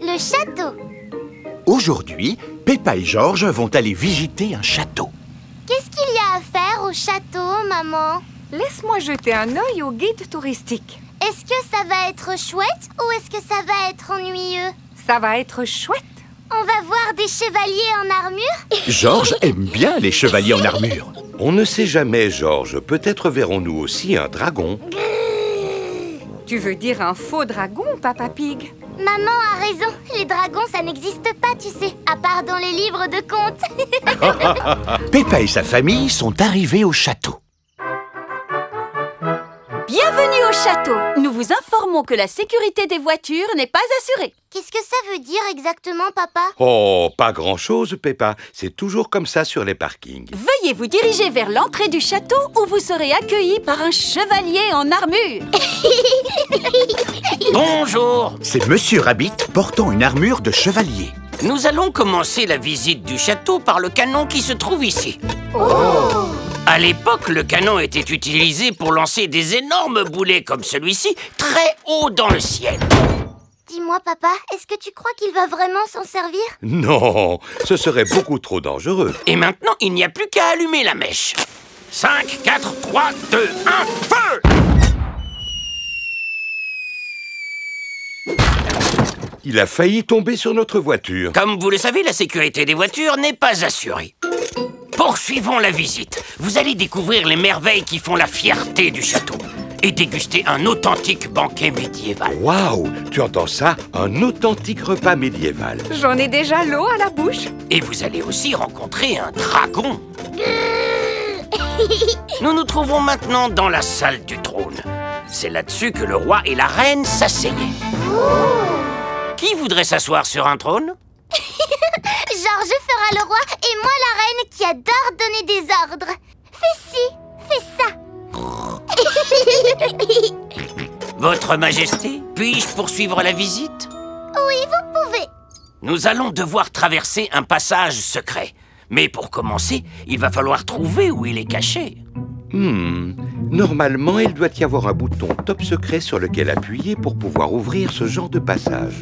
Le château. Aujourd'hui, Peppa et Georges vont aller visiter un château. Qu'est-ce qu'il y a à faire au château, maman? Laisse-moi jeter un œil au guide touristique. Est-ce que ça va être chouette ou est-ce que ça va être ennuyeux? Ça va être chouette. On va voir des chevaliers en armure? Georges aime bien les chevaliers en armure. On ne sait jamais, Georges. Peut-être verrons-nous aussi un dragon. Tu veux dire un faux dragon, Papa Pig? Maman a raison, les dragons ça n'existe pas, tu sais, à part dans les livres de contes. Peppa et sa famille sont arrivés au château. Bienvenue au château Nous vous informons que la sécurité des voitures n'est pas assurée. Qu'est-ce que ça veut dire exactement, papa? Oh, pas grand-chose, Peppa. C'est toujours comme ça sur les parkings. Veuillez vous diriger vers l'entrée du château où vous serez accueillis par un chevalier en armure. Bonjour C'est Monsieur Rabbit portant une armure de chevalier. Nous allons commencer la visite du château par le canon qui se trouve ici. À l'époque, le canon était utilisé pour lancer des énormes boulets comme celui-ci très haut dans le ciel. Dis-moi, papa, est-ce que tu crois qu'il va vraiment s'en servir? Non, ce serait beaucoup trop dangereux. Et maintenant, il n'y a plus qu'à allumer la mèche. 5, 4, 3, 2, 1, feu Il a failli tomber sur notre voiture. Comme vous le savez, la sécurité des voitures n'est pas assurée. Poursuivons la visite. Vous allez découvrir les merveilles qui font la fierté du château et déguster un authentique banquet médiéval. Waouh Tu entends ça Un authentique repas médiéval. J'en ai déjà l'eau à la bouche. Et vous allez aussi rencontrer un dragon. Nous nous trouvons maintenant dans la salle du trône. C'est là-dessus que le roi et la reine s'asseyaient. Qui voudrait s'asseoir sur un trône? Georges fera le roi et moi la reine qui adore donner des ordres. Fais ci, fais ça. Votre Majesté, puis-je poursuivre la visite? Oui, vous pouvez. Nous allons devoir traverser un passage secret. Mais pour commencer, il va falloir trouver où il est caché. Hmm. Normalement, il doit y avoir un bouton top secret sur lequel appuyer pour pouvoir ouvrir ce genre de passage.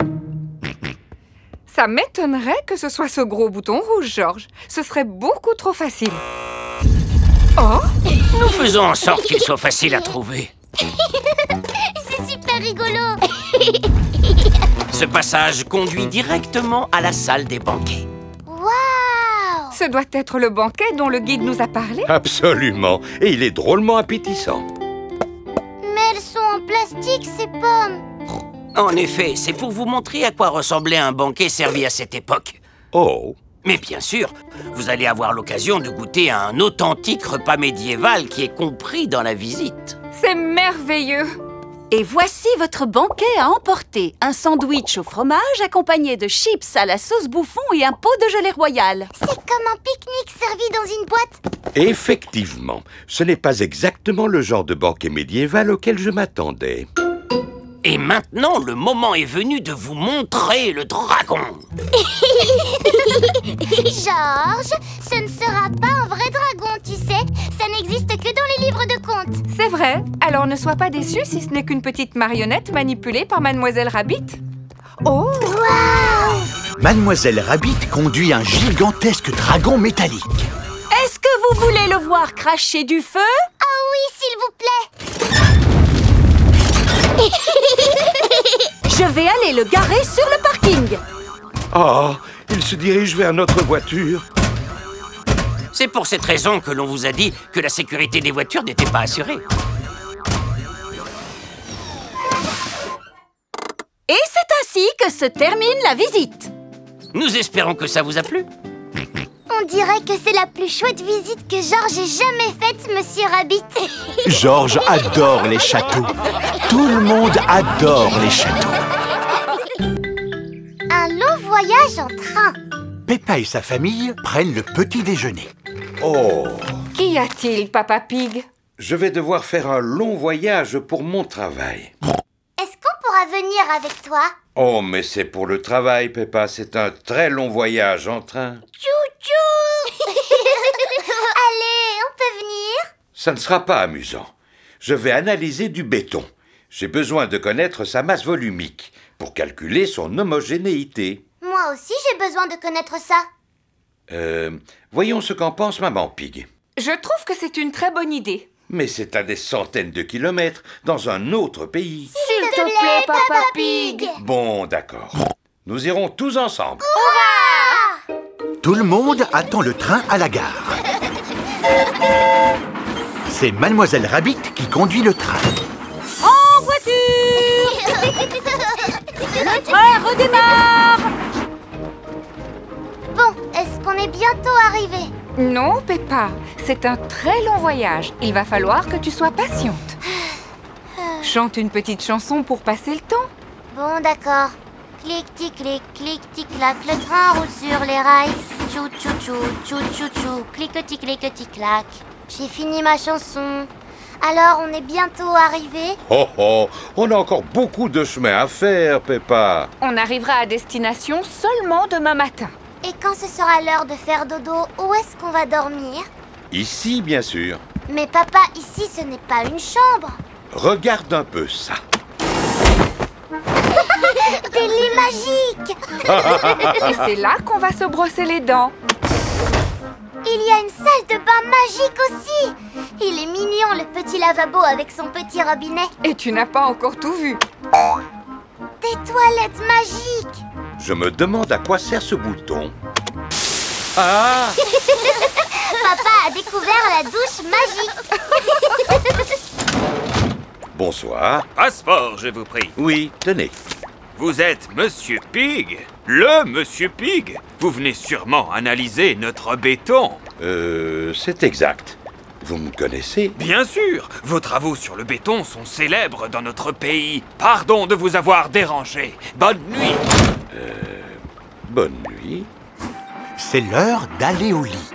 Ça m'étonnerait que ce soit ce gros bouton rouge, Georges. Ce serait beaucoup trop facile. Oh Nous faisons en sorte qu'il soit facile à trouver. C'est super rigolo. Ce passage conduit directement à la salle des banquets. Waouh Ce doit être le banquet dont le guide nous a parlé. Absolument. Et il est drôlement appétissant. Mais elles sont en plastique, ces pommes. En effet, c'est pour vous montrer à quoi ressemblait un banquet servi à cette époque. Oh Mais bien sûr, vous allez avoir l'occasion de goûter à un authentique repas médiéval qui est compris dans la visite. C'est merveilleux. Et voici votre banquet à emporter. Un sandwich au fromage accompagné de chips à la sauce bouffon et un pot de gelée royale. C'est comme un pique-nique servi dans une boîte. Effectivement, ce n'est pas exactement le genre de banquet médiéval auquel je m'attendais. Et maintenant, le moment est venu de vous montrer le dragon. Georges, ce ne sera pas un vrai dragon, tu sais. Ça n'existe que dans les livres de contes. C'est vrai. Alors ne sois pas déçu si ce n'est qu'une petite marionnette manipulée par Mademoiselle Rabbit. Oh Mademoiselle Rabbit conduit un gigantesque dragon métallique. Est-ce que vous voulez le voir cracher du feu? Oh oui, s'il vous plaît. Le garer sur le parking. Ah, il se dirige vers notre voiture. C'est pour cette raison que l'on vous a dit que la sécurité des voitures n'était pas assurée. Et c'est ainsi que se termine la visite. Nous espérons que ça vous a plu. On dirait que c'est la plus chouette visite que Georges ait jamais faite, Monsieur Rabbit. Georges adore les châteaux. Tout le monde adore les châteaux. Un long voyage en train. Peppa et sa famille prennent le petit déjeuner. Oh Qu'y a-t-il, Papa Pig? Je vais devoir faire un long voyage pour mon travail. Est-ce qu'on pourra venir avec toi? Oh, mais c'est pour le travail, Peppa. C'est un très long voyage en train. Chouchou Allez, on peut venir? Ça ne sera pas amusant. Je vais analyser du béton. J'ai besoin de connaître sa masse volumique. Pour calculer son homogénéité. Moi aussi, j'ai besoin de connaître ça. Euh, voyons ce qu'en pense Maman Pig. Je trouve que c'est une très bonne idée. Mais c'est à des centaines de kilomètres, dans un autre pays. S'il te plaît, Papa Pig. Bon, d'accord. Nous irons tous ensemble. Tout le monde attend le train à la gare. C'est Mademoiselle Rabbit qui conduit le train. En voiture Le train redémarre Bon, est-ce qu'on est bientôt arrivé? Non, Peppa, c'est un très long voyage. Il va falloir que tu sois patiente. Chante une petite chanson pour passer le temps. Bon, d'accord. Clic, tic, clic, clic, tic, clac, le train roule sur les rails. Tchou, tchou, tchou, tchou, tchou, tchou, clic, tic, clic, tic, clac. J'ai fini ma chanson. Alors, on est bientôt arrivé Oh oh, on a encore beaucoup de chemin à faire, Peppa. On arrivera à destination seulement demain matin. Et quand ce sera l'heure de faire dodo, où est-ce qu'on va dormir? Ici, bien sûr. Mais papa, ici, ce n'est pas une chambre. Regarde un peu ça. Des lits magiques Et c'est là qu'on va se brosser les dents. Il y a une salle de bain magique aussi Il est mignon, le petit lavabo avec son petit robinet. Et tu n'as pas encore tout vu. Des toilettes magiques Je me demande à quoi sert ce bouton. Ah Papa a découvert la douche magique Bonsoir. Passeport, je vous prie. Oui, tenez. Vous êtes Monsieur Pig Le Monsieur Pig Vous venez sûrement analyser notre béton. Euh, c'est exact. Vous me connaissez Bien sûr, vos travaux sur le béton sont célèbres dans notre pays. Pardon de vous avoir dérangé. Bonne nuit. Bonne nuit. C'est l'heure d'aller au lit.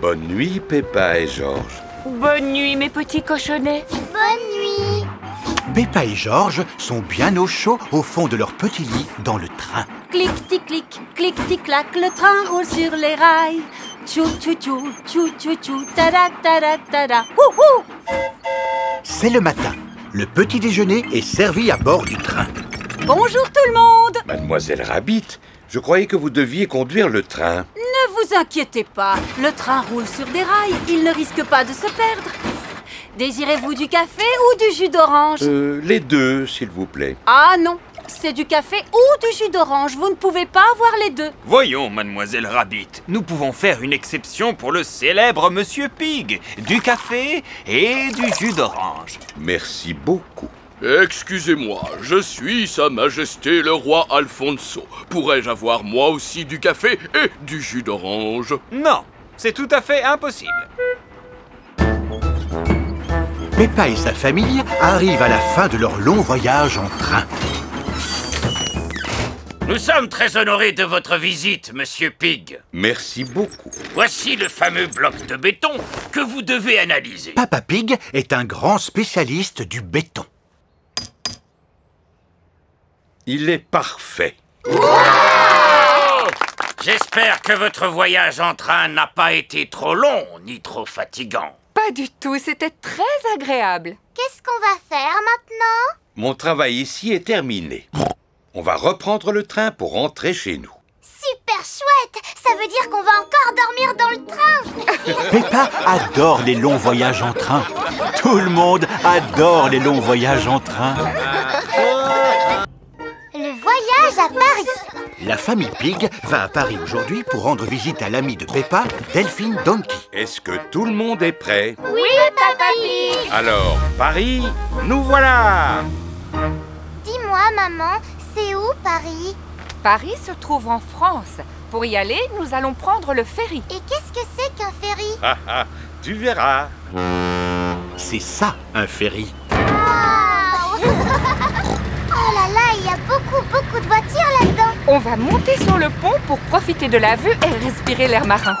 Bonne nuit, Peppa et Georges. Bonne nuit, mes petits cochonnets. Bonne nuit Peppa et Georges sont bien au chaud au fond de leur petit lit dans le train. Clic, tic, clic, clic, tic, clac, le train roule sur les rails. Tchou, tchou, tchou, tchou, tchou, tchou, tada, tada, tada. C'est le matin. Le petit déjeuner est servi à bord du train. Bonjour tout le monde Mademoiselle Rabbit, je croyais que vous deviez conduire le train. Ne vous inquiétez pas, le train roule sur des rails, il ne risque pas de se perdre. Désirez-vous du café ou du jus d'orange? Euh, les deux, s'il vous plaît. Ah non, c'est du café ou du jus d'orange, vous ne pouvez pas avoir les deux. Voyons, mademoiselle Rabbit, nous pouvons faire une exception pour le célèbre Monsieur Pig. Du café et du jus d'orange. Merci beaucoup. Excusez-moi, je suis Sa Majesté le roi Alfonso. Pourrais-je avoir moi aussi du café et du jus d'orange? Non, c'est tout à fait impossible. Peppa et sa famille arrivent à la fin de leur long voyage en train. Nous sommes très honorés de votre visite, Monsieur Pig. Merci beaucoup. Voici le fameux bloc de béton que vous devez analyser. Papa Pig est un grand spécialiste du béton. Il est parfait. J'espère que votre voyage en train n'a pas été trop long ni trop fatigant. Pas du tout, c'était très agréable. Qu'est-ce qu'on va faire maintenant? Mon travail ici est terminé. On va reprendre le train pour rentrer chez nous. Super chouette Ça veut dire qu'on va encore dormir dans le train Peppa adore les longs voyages en train. Tout le monde adore les longs voyages en train. Voyage à Paris La famille Pig va à Paris aujourd'hui pour rendre visite à l'ami de Peppa, Delphine Donkey. Est-ce que tout le monde est prêt? Oui, Papa Pig Alors, Paris, nous voilà Dis-moi, maman, c'est où Paris? Paris se trouve en France. Pour y aller, nous allons prendre le ferry. Et qu'est-ce que c'est qu'un ferry? Ah ah, tu verras. C'est ça, un ferry. Waouh Oh là là, il y a beaucoup, beaucoup de voitures là-dedans On va monter sur le pont pour profiter de la vue et respirer l'air marin.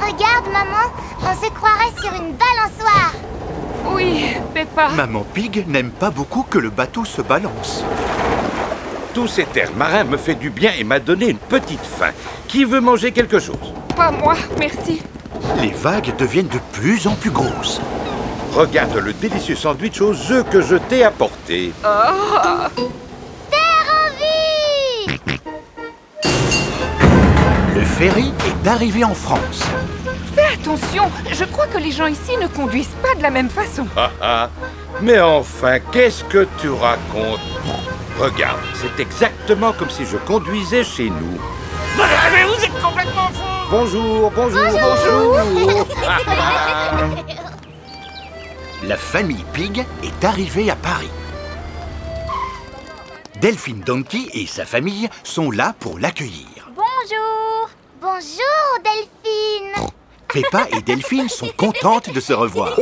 Regarde, maman, on se croirait sur une balançoire Oui, Peppa. Maman Pig n'aime pas beaucoup que le bateau se balance. Tous ces terres marins me fait du bien et m'a donné une petite faim. Qui veut manger quelque chose? Pas moi, merci. Les vagues deviennent de plus en plus grosses. Regarde le délicieux sandwich aux œufs que je t'ai apporté. Terre en vie Le ferry est arrivé en France. Fais attention, je crois que les gens ici ne conduisent pas de la même façon. Ah, ah. Mais enfin, qu'est-ce que tu racontes? Regarde, c'est exactement comme si je conduisais chez nous. Mais vous êtes complètement fou Bonjour, bonjour, bonjour. La famille Pig est arrivée à Paris. Delphine Donkey et sa famille sont là pour l'accueillir. Bonjour Bonjour Delphine Peppa et Delphine sont contentes de se revoir.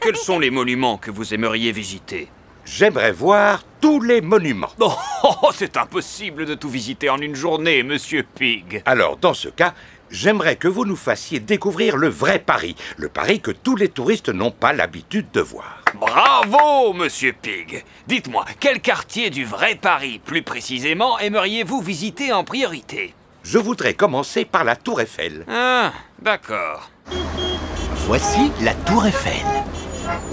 Quels sont les monuments que vous aimeriez visiter? J'aimerais voir tous les monuments. Oh, oh, c'est impossible de tout visiter en une journée, monsieur Pig. Alors, dans ce cas, j'aimerais que vous nous fassiez découvrir le vrai Paris, le Paris que tous les touristes n'ont pas l'habitude de voir. Bravo, monsieur Pig. Dites-moi, quel quartier du vrai Paris, plus précisément, aimeriez-vous visiter en priorité? Je voudrais commencer par la Tour Eiffel. Ah, d'accord. Voici la Tour Eiffel.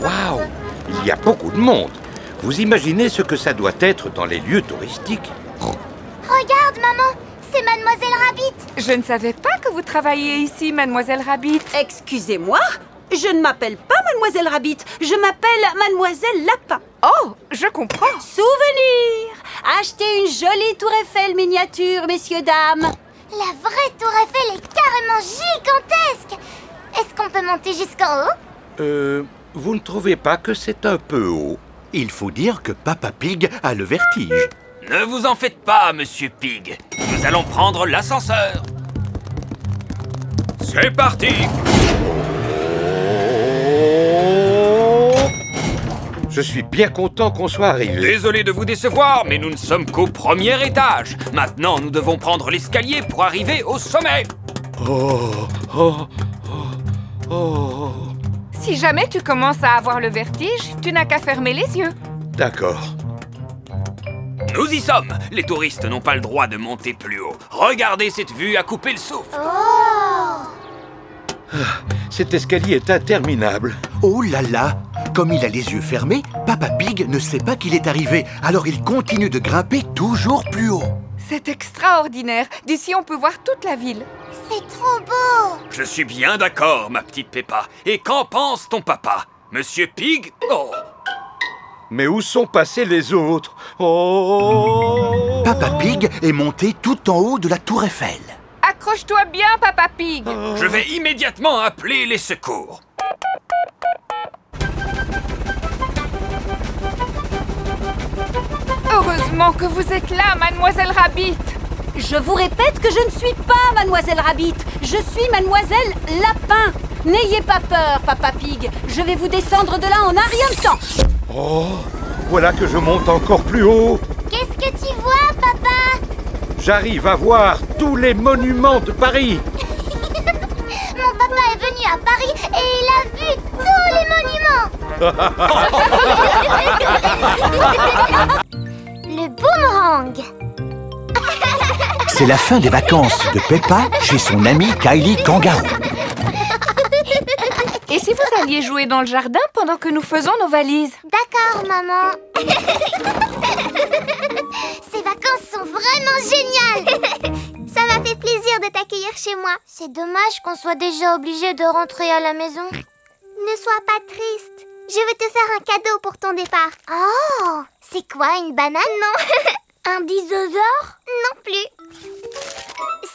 Waouh Il y a beaucoup de monde. Vous imaginez ce que ça doit être dans les lieux touristiques Regarde maman C'est Mademoiselle Rabbit Je ne savais pas que vous travailliez ici, mademoiselle Rabbit. Excusez-moi, je ne m'appelle pas Mademoiselle Rabbit, je m'appelle Mademoiselle Lapin. Oh, je comprends. Souvenir Achetez une jolie tour Eiffel miniature, messieurs, dames. La vraie tour Eiffel est carrément gigantesque Est-ce qu'on peut monter jusqu'en haut? Euh, vous ne trouvez pas que c'est un peu haut? Il faut dire que Papa Pig a le vertige. Ne vous en faites pas, monsieur Pig. Nous allons prendre l'ascenseur. C'est parti Je suis bien content qu'on soit arrivé. Désolé de vous décevoir, mais nous ne sommes qu'au premier étage. Maintenant, nous devons prendre l'escalier pour arriver au sommet. Oh, oh, oh, oh. Si jamais tu commences à avoir le vertige, tu n'as qu'à fermer les yeux. D'accord. Nous y sommes. Les touristes n'ont pas le droit de monter plus haut. Regardez cette vue à couper le souffle. Cet escalier est interminable. Oh là là Comme il a les yeux fermés, Papa Pig ne sait pas qu'il est arrivé, alors il continue de grimper toujours plus haut. C'est extraordinaire. D'ici, on peut voir toute la ville. C'est trop beau Je suis bien d'accord, ma petite Peppa. Et qu'en pense ton papa? Monsieur Pig? Oh Mais où sont passés les autres? Oh Papa Pig est monté tout en haut de la tour Eiffel. Accroche-toi bien, Papa Pig. Je vais immédiatement appeler les secours. Heureusement que vous êtes là, mademoiselle Rabbit. Je vous répète que je ne suis pas Mademoiselle Rabbit, je suis Mademoiselle Lapin. N'ayez pas peur, Papa Pig, je vais vous descendre de là en un rien de temps. Oh Voilà que je monte encore plus haut. Qu'est-ce que tu vois, papa? J'arrive à voir tous les monuments de Paris. Mon papa est venu à Paris et il a vu tous les monuments Le boomerang C'est la fin des vacances de Peppa chez son amie Kylie Kangaroo. Et si vous alliez jouer dans le jardin pendant que nous faisons nos valises D'accord, maman. Ces vacances sont vraiment géniales. Ça m'a fait plaisir de t'accueillir chez moi. C'est dommage qu'on soit déjà obligé de rentrer à la maison. Ne sois pas triste. Je vais te faire un cadeau pour ton départ. Oh C'est quoi, une banane Non? Un dinosaure Non plus.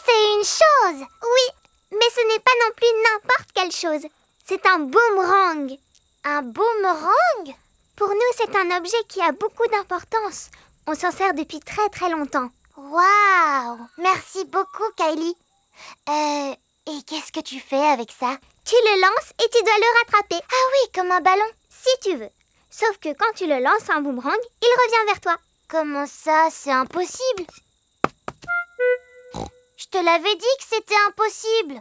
C'est une chose. Oui, mais ce n'est pas non plus n'importe quelle chose. C'est un boomerang. Un boomerang? Pour nous, c'est un objet qui a beaucoup d'importance. On s'en sert depuis très très longtemps. Waouh Merci beaucoup, Kylie. Euh, et qu'est-ce que tu fais avec ça? Tu le lances et tu dois le rattraper. Ah oui, comme un ballon, si tu veux. Sauf que quand tu le lances un boomerang, il revient vers toi. Comment ça C'est impossible? Je te l'avais dit que c'était impossible.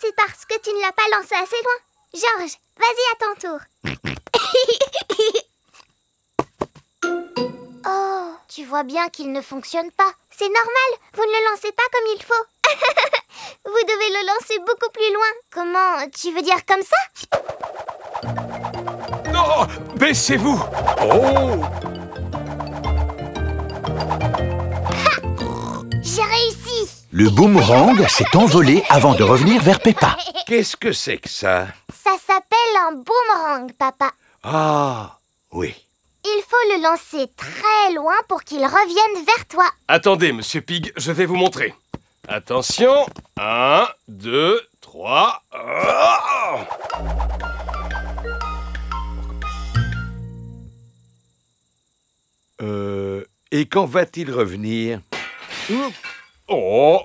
C'est parce que tu ne l'as pas lancé assez loin. Georges, vas-y à ton tour. oh, tu vois bien qu'il ne fonctionne pas. C'est normal, vous ne le lancez pas comme il faut. vous devez le lancer beaucoup plus loin. Comment Tu veux dire comme ça? Oh Baissez-vous Oh J'ai réussi Le boomerang s'est envolé avant de revenir vers Peppa. Qu'est-ce que c'est que ça? Ça s'appelle un boomerang, papa. Ah, oui. Il faut le lancer très loin pour qu'il revienne vers toi. Attendez, Monsieur Pig, je vais vous montrer. Attention, un, deux, trois... Ah Euh, et quand va-t-il revenir Oh.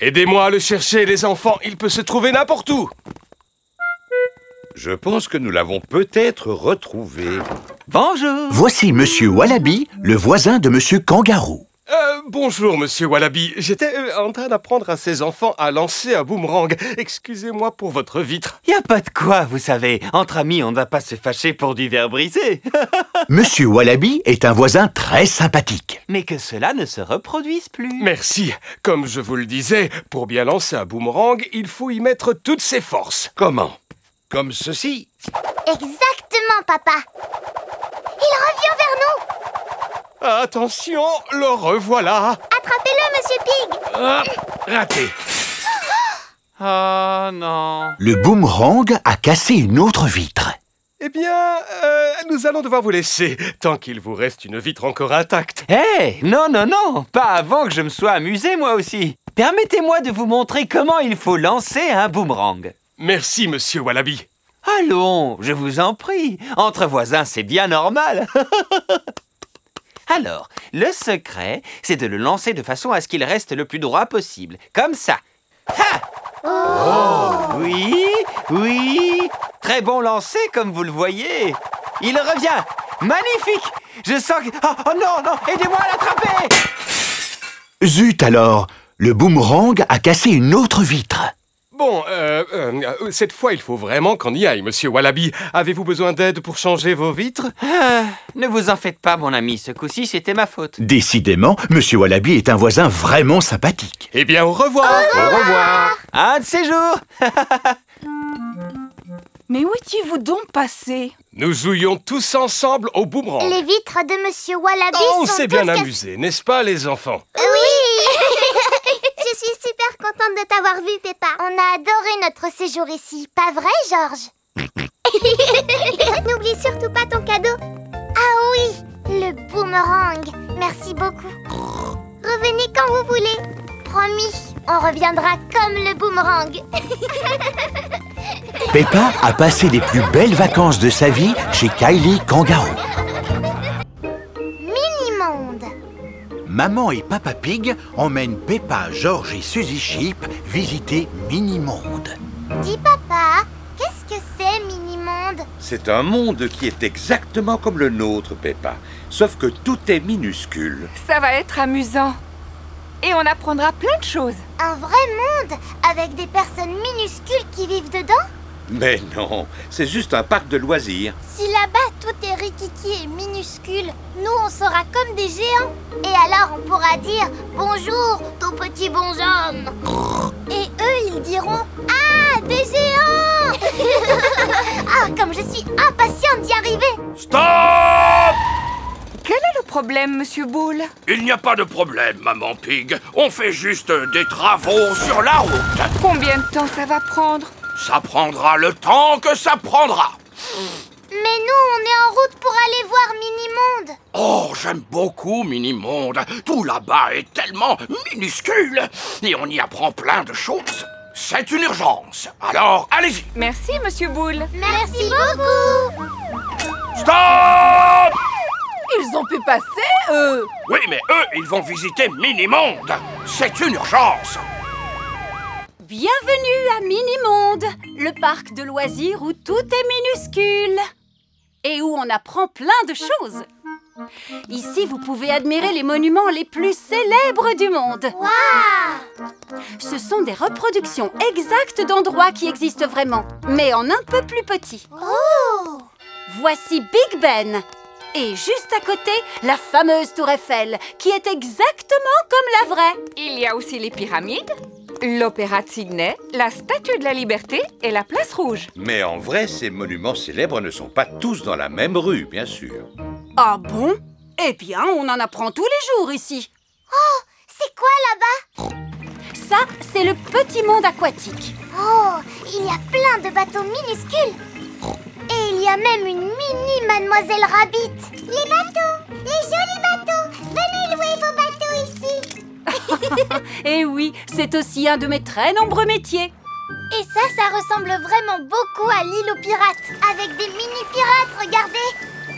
Aidez-moi à le chercher, les enfants, il peut se trouver n'importe où. Je pense que nous l'avons peut-être retrouvé. Bonjour. Voici Monsieur Wallaby, le voisin de Monsieur Kangaroo. Bonjour, monsieur Wallaby. J'étais euh, en train d'apprendre à ces enfants à lancer un boomerang. Excusez-moi pour votre vitre. Y a pas de quoi, vous savez. Entre amis, on ne va pas se fâcher pour du verre brisé. Monsieur Wallaby est un voisin très sympathique. Mais que cela ne se reproduise plus. Merci. Comme je vous le disais, pour bien lancer un boomerang, il faut y mettre toutes ses forces. Comment? Comme ceci Exactement, papa. Il revient vers nous. Attention, le revoilà. Attrapez-le, monsieur Pig. Ah, raté. Oh non. Le boomerang a cassé une autre vitre. Eh bien, euh, nous allons devoir vous laisser, tant qu'il vous reste une vitre encore intacte. Hé, non, non, non, pas avant que je me sois amusé moi aussi. Permettez-moi de vous montrer comment il faut lancer un boomerang. Merci, monsieur Wallaby. Allons, je vous en prie. Entre voisins, c'est bien normal. Alors, le secret, c'est de le lancer de façon à ce qu'il reste le plus droit possible. Comme ça. Ha Oh Oui, oui. Très bon lancer, comme vous le voyez. Il revient. Magnifique. Je sens que... Oh, oh non, non, aidez-moi à l'attraper Zut alors, le boomerang a cassé une autre vitre. Bon, euh, euh, cette fois, il faut vraiment qu'on y aille, monsieur Wallaby. Avez-vous besoin d'aide pour changer vos vitres? Ah, Ne vous en faites pas, mon ami. Ce coup-ci, c'était ma faute. Décidément, Monsieur Wallaby est un voisin vraiment sympathique. Eh bien, au revoir. Au revoir. Un de ces jours. Mais où étiez-vous donc passé? Nous jouions tous ensemble au boomerang. Les vitres de monsieur Wallaby Oh, on sont s'est bien toutes cassées. amusé, n'est-ce pas, les enfants? Oui Je suis super contente de t'avoir vu, Peppa. On a adoré notre séjour ici, pas vrai, Georges? N'oublie surtout pas ton cadeau. Ah oui, le boomerang. Merci beaucoup. Revenez quand vous voulez. Promis, on reviendra comme le boomerang. Peppa a passé les plus belles vacances de sa vie chez Kylie Kangaroo. Maman et Papa Pig emmènent Peppa, George et Suzy Sheep visiter Mini-Monde. Dis papa, qu'est-ce que c'est Mini-monde? C'est un monde qui est exactement comme le nôtre, Peppa. Sauf que tout est minuscule. Ça va être amusant. Et on apprendra plein de choses. Un vrai monde avec des personnes minuscules qui vivent dedans? Mais non, c'est juste un parc de loisirs. Si là-bas tout est rikiki et minuscule, nous on sera comme des géants. Et alors on pourra dire bonjour, tout petit bonhomme. Et eux ils diront ah des géants. ah comme je suis impatiente d'y arriver. Stop Quel est le problème, Monsieur Bull Il n'y a pas de problème, maman Pig. On fait juste des travaux sur la route. Combien de temps ça va prendre? Ça prendra le temps que ça prendra. Mais nous on est en route pour aller voir Mini-monde. Oh, j'aime beaucoup Mini-Monde. Tout là-bas est tellement minuscule. Et on y apprend plein de choses. C'est une urgence. Alors, allez-y. Merci, Monsieur Bull. Merci beaucoup. Stop Ils ont pu passer, eux Oui, mais eux, ils vont visiter Mini-Monde. C'est une urgence. Bienvenue à Mini-Monde, le parc de loisirs où tout est minuscule et où on apprend plein de choses. Ici, vous pouvez admirer les monuments les plus célèbres du monde. Waouh Ce sont des reproductions exactes d'endroits qui existent vraiment, mais en un peu plus petit. Oh Voici Big Ben. Et juste à côté, la fameuse tour Eiffel, qui est exactement comme la vraie. Il y a aussi les pyramides. L'Opéra de Sydney, la Statue de la Liberté et la Place Rouge. Mais en vrai, ces monuments célèbres ne sont pas tous dans la même rue, bien sûr. Ah bon? Eh bien, on en apprend tous les jours ici. Oh, c'est quoi là-bas? Ça, c'est le petit monde aquatique. Oh, il y a plein de bateaux minuscules. Et il y a même une mini Mademoiselle Rabbit. Les bateaux, les jolis bateaux. Venez louer vos bateaux. Et oui, c'est aussi un de mes très nombreux métiers. Et ça, ça ressemble vraiment beaucoup à l'île aux pirates. Avec des mini-pirates, regardez.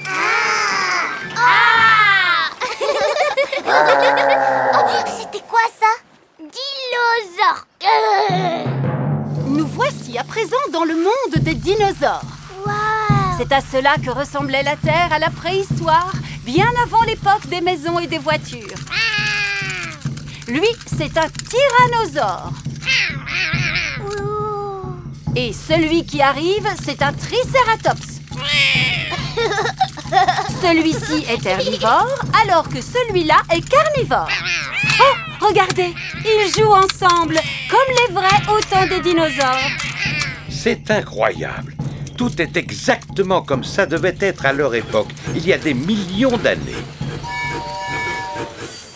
Ah Ah Oh, C'était quoi ça? Dinosaure Euh. Nous voici à présent dans le monde des dinosaures. Waouh C'est à cela que ressemblait la Terre à la préhistoire, bien avant l'époque des maisons et des voitures. Lui, c'est un tyrannosaure. Et celui qui arrive, c'est un tricératops. Celui-ci est herbivore, alors que celui-là est carnivore. Oh, regardez, ils jouent ensemble, comme les vrais au temps des dinosaures. C'est incroyable. Tout est exactement comme ça devait être à leur époque, il y a des millions d'années.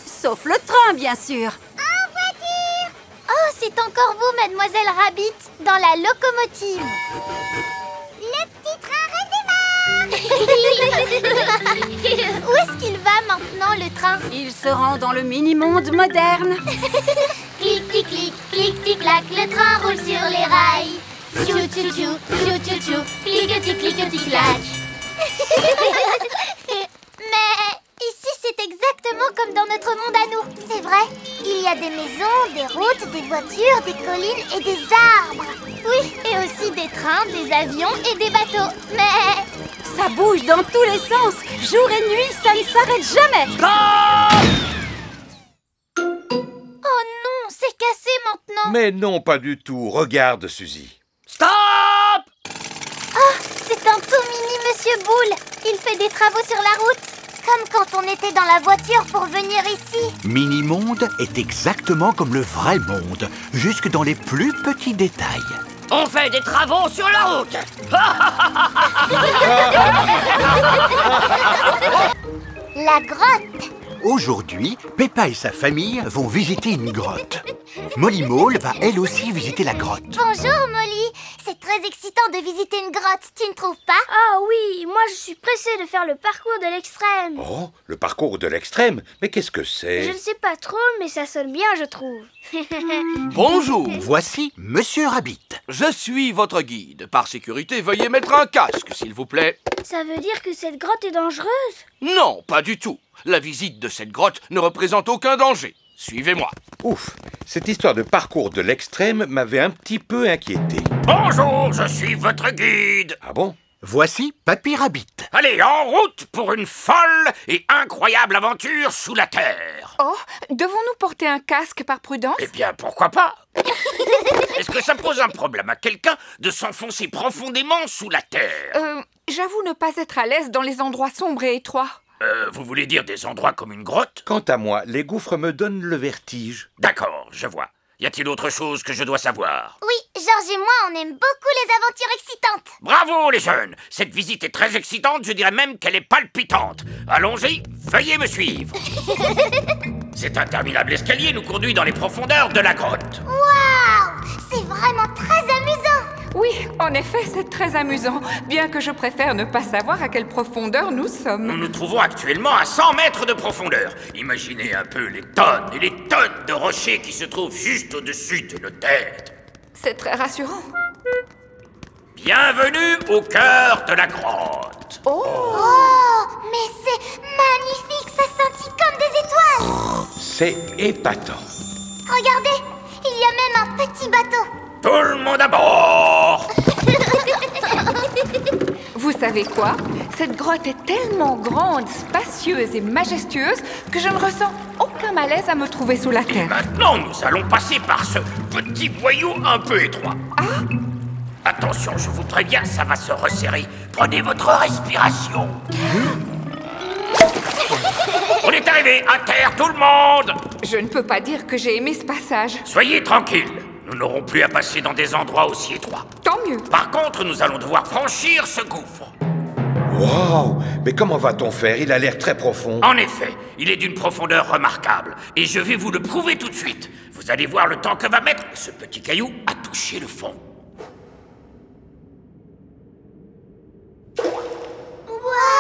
Sauf le bien sûr. En voiture Oh, c'est encore vous, Mademoiselle Rabbit, dans la locomotive. Le petit train redémarre Où est-ce qu'il va maintenant, le train? Il se rend dans le mini-monde moderne. Clic, clic, clic, clic, tic, clac, le train roule sur les rails. Tchou, tchou, tchou, tchou, tchou, tchou, cliquetis, cliquetis, clac. Mais ici, c'est exactement comme dans notre monde à nous. C'est vrai, il y a des maisons, des routes, des voitures, des collines et des arbres. Oui, et aussi des trains, des avions et des bateaux. Mais Ça bouge dans tous les sens. Jour et nuit, ça ne s'arrête jamais. oh non, c'est cassé maintenant. Mais non, pas du tout. Regarde, Suzy. Stop Ah, c'est un tout mini Monsieur Boule. Il fait des travaux sur la route. Comme quand on était dans la voiture pour venir ici. Mini-monde est exactement comme le vrai monde, jusque dans les plus petits détails. On fait des travaux sur la route La grotte. Aujourd'hui, Peppa et sa famille vont visiter une grotte. Molly Mole va elle aussi visiter la grotte. Bonjour Molly. C'est très excitant de visiter une grotte, tu ne trouves pas? Ah oui, moi je suis pressée de faire le parcours de l'extrême. Oh, le parcours de l'extrême? Mais qu'est-ce que Je c'est ne sais pas trop, mais ça sonne bien, je trouve. Bonjour, Voici Monsieur Rabbit. je suis votre guide. Par sécurité, veuillez mettre un casque, s'il vous plaît. ça veut dire que cette grotte est dangereuse? Non, pas du tout. La visite de cette grotte ne représente aucun danger. Suivez-moi. Ouf, cette histoire de parcours de l'extrême m'avait un petit peu inquiété. Bonjour, je suis votre guide Ah bon? Voici Papy Rabbit. Allez, en route pour une folle et incroyable aventure sous la Terre Oh, devons-nous porter un casque par prudence? Eh bien, pourquoi pas? Est-ce que ça pose un problème à quelqu'un de s'enfoncer profondément sous la Terre? Euh, j'avoue ne pas être à l'aise dans les endroits sombres et étroits. Euh, Vous voulez dire des endroits comme une grotte? Quant à moi, les gouffres me donnent le vertige. D'accord, je vois. Y a-t-il autre chose que je dois savoir? Oui, Georges et moi, on aime beaucoup les aventures excitantes. Bravo les jeunes Cette visite est très excitante, je dirais même qu'elle est palpitante. Allons-y, veuillez me suivre. Cet interminable escalier nous conduit dans les profondeurs de la grotte. Waouh C'est vraiment très amusant. Oui, en effet, c'est très amusant, bien que je préfère ne pas savoir à quelle profondeur nous Nous sommes. nous trouvons actuellement à 100 mètres de profondeur. Imaginez un peu les tonnes et les tonnes de rochers qui se trouvent juste au-dessus de nos têtes. C'est très rassurant. Bienvenue au cœur de la grotte. Oh, mais c'est magnifique, ça scintille comme des étoiles. C'est épatant. Regardez, il y a même un petit bateau. Tout le monde à bord Vous savez quoi? Cette grotte est tellement grande, spacieuse et majestueuse que je ne ressens aucun malaise à me trouver sous la terre. Maintenant, nous allons passer par ce petit boyau un peu étroit. Attention, je vous préviens, ça va se resserrer. Prenez votre respiration. On est arrivé À terre, tout le monde Je ne peux pas dire que j'ai aimé ce passage. Soyez tranquilles. Nous n'aurons plus à passer dans des endroits aussi étroits. Tant mieux. Par contre, nous allons devoir franchir ce gouffre. Wow Mais comment va-t-on faire? Il a l'air très profond. En effet, il est d'une profondeur remarquable. Et je vais vous le prouver tout de suite. Vous allez voir le temps que va mettre ce petit caillou à toucher le fond.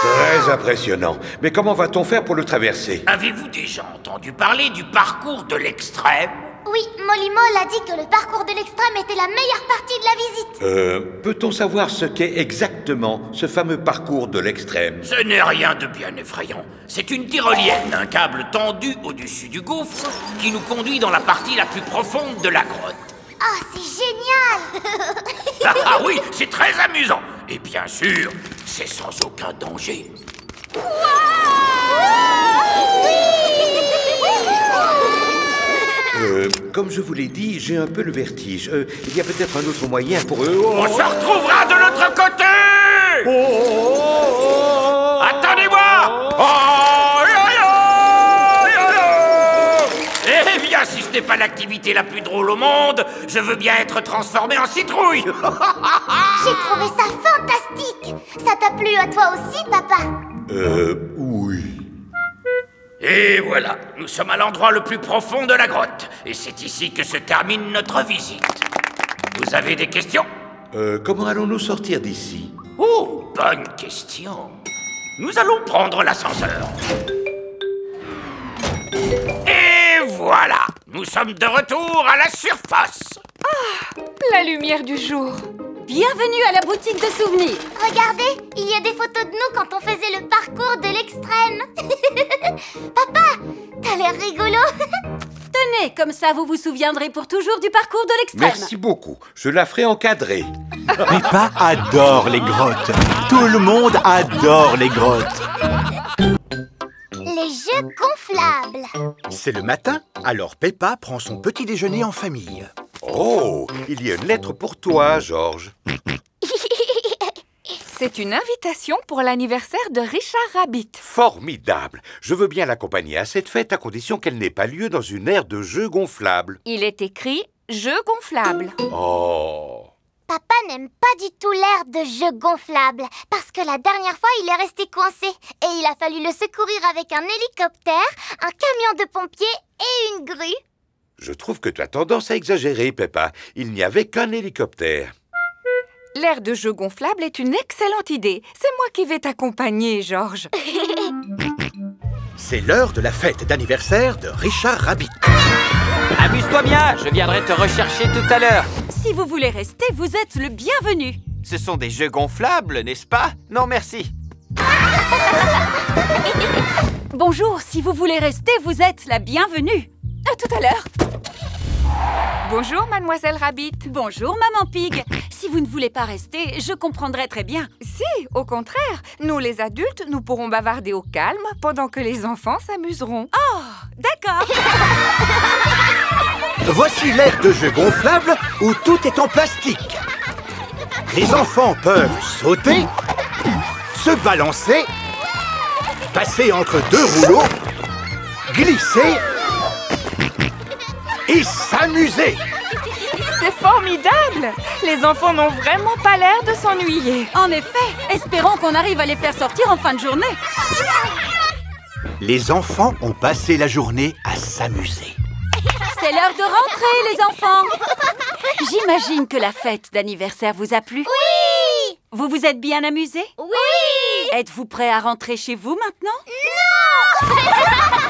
Très impressionnant. Mais comment va-t-on faire pour le traverser? Avez-vous déjà entendu parler du parcours de l'extrême? Oui, Molly Moll a dit que le parcours de l'extrême était la meilleure partie de la visite. Euh, peut-on savoir ce qu'est exactement ce fameux parcours de l'extrême? Ce n'est rien de bien effrayant. C'est une tyrolienne, un câble tendu au-dessus du gouffre qui nous conduit dans la partie la plus profonde de la grotte. Ah, c'est génial Ah, ah oui, c'est très amusant. Et bien sûr, c'est sans aucun danger. Euh, comme je vous l'ai dit, j'ai un peu le vertige. Euh, il y a peut-être un autre moyen pour eux. Oh On se retrouvera de l'autre côté Attendez-moi aïe, aïe, aïe, aïe. Eh bien, si ce n'est pas l'activité la plus drôle au monde, je veux bien être transformé en citrouille J'ai trouvé ça fantastique Ça t'a plu à toi aussi, papa? Euh. Et voilà, nous sommes à l'endroit le plus profond de la grotte. Et c'est ici que se termine notre visite. Vous avez des questions? Euh, comment allons-nous sortir d'ici? Oh, bonne question. Nous allons prendre l'ascenseur. Et voilà, nous sommes de retour à la surface. La lumière du jour. Bienvenue à la boutique de souvenirs. Regardez, il y a des photos de nous quand on faisait le parcours de l'extrême Papa, t'as l'air rigolo Tenez, comme ça vous vous souviendrez pour toujours du parcours de l'extrême. Merci beaucoup. Je la ferai encadrer. Peppa adore les grottes. Tout le monde adore les grottes. Les jeux gonflables C'est le matin, alors Peppa prend son petit déjeuner en famille. Oh, il y a une lettre pour toi, Georges. C'est une invitation pour l'anniversaire de Richard Rabbit. Formidable. Je veux bien l'accompagner à cette fête à condition qu'elle n'ait pas lieu dans une aire de jeux gonflables. Il est écrit jeu gonflable. Oh. Papa n'aime pas du tout l'air de jeu gonflable parce que la dernière fois il est resté coincé et il a fallu le secourir avec un hélicoptère, un camion de pompiers et une grue. Je trouve que tu as tendance à exagérer, Peppa. Il n'y avait qu'un hélicoptère. L'air de jeu gonflable est une excellente idée. C'est moi qui vais t'accompagner, Georges. C'est l'heure de la fête d'anniversaire de Richard Rabbit. Amuse-toi bien, je viendrai te rechercher tout à l'heure. Si vous voulez rester, vous êtes le bienvenu. Ce sont des jeux gonflables, n'est-ce pas? Non, merci. Bonjour, si vous voulez rester, vous êtes la bienvenue. À tout à l'heure. Bonjour, mademoiselle Rabbit. Bonjour, maman Pig. Si vous ne voulez pas rester, je comprendrai très bien. Si, au contraire, nous les adultes, nous pourrons bavarder au calme pendant que les enfants s'amuseront. Oh, d'accord. Voici l'aire de jeu gonflable où tout est en plastique. Les enfants peuvent sauter, se balancer, passer entre deux rouleaux, glisser et s'amuser. C'est formidable Les enfants n'ont vraiment pas l'air de s'ennuyer. En effet, espérons qu'on arrive à les faire sortir en fin de journée. Les enfants ont passé la journée à s'amuser. C'est l'heure de rentrer, les enfants. J'imagine que la fête d'anniversaire vous a plu. Oui Vous vous êtes bien amusés Oui Êtes-vous prêts à rentrer chez vous maintenant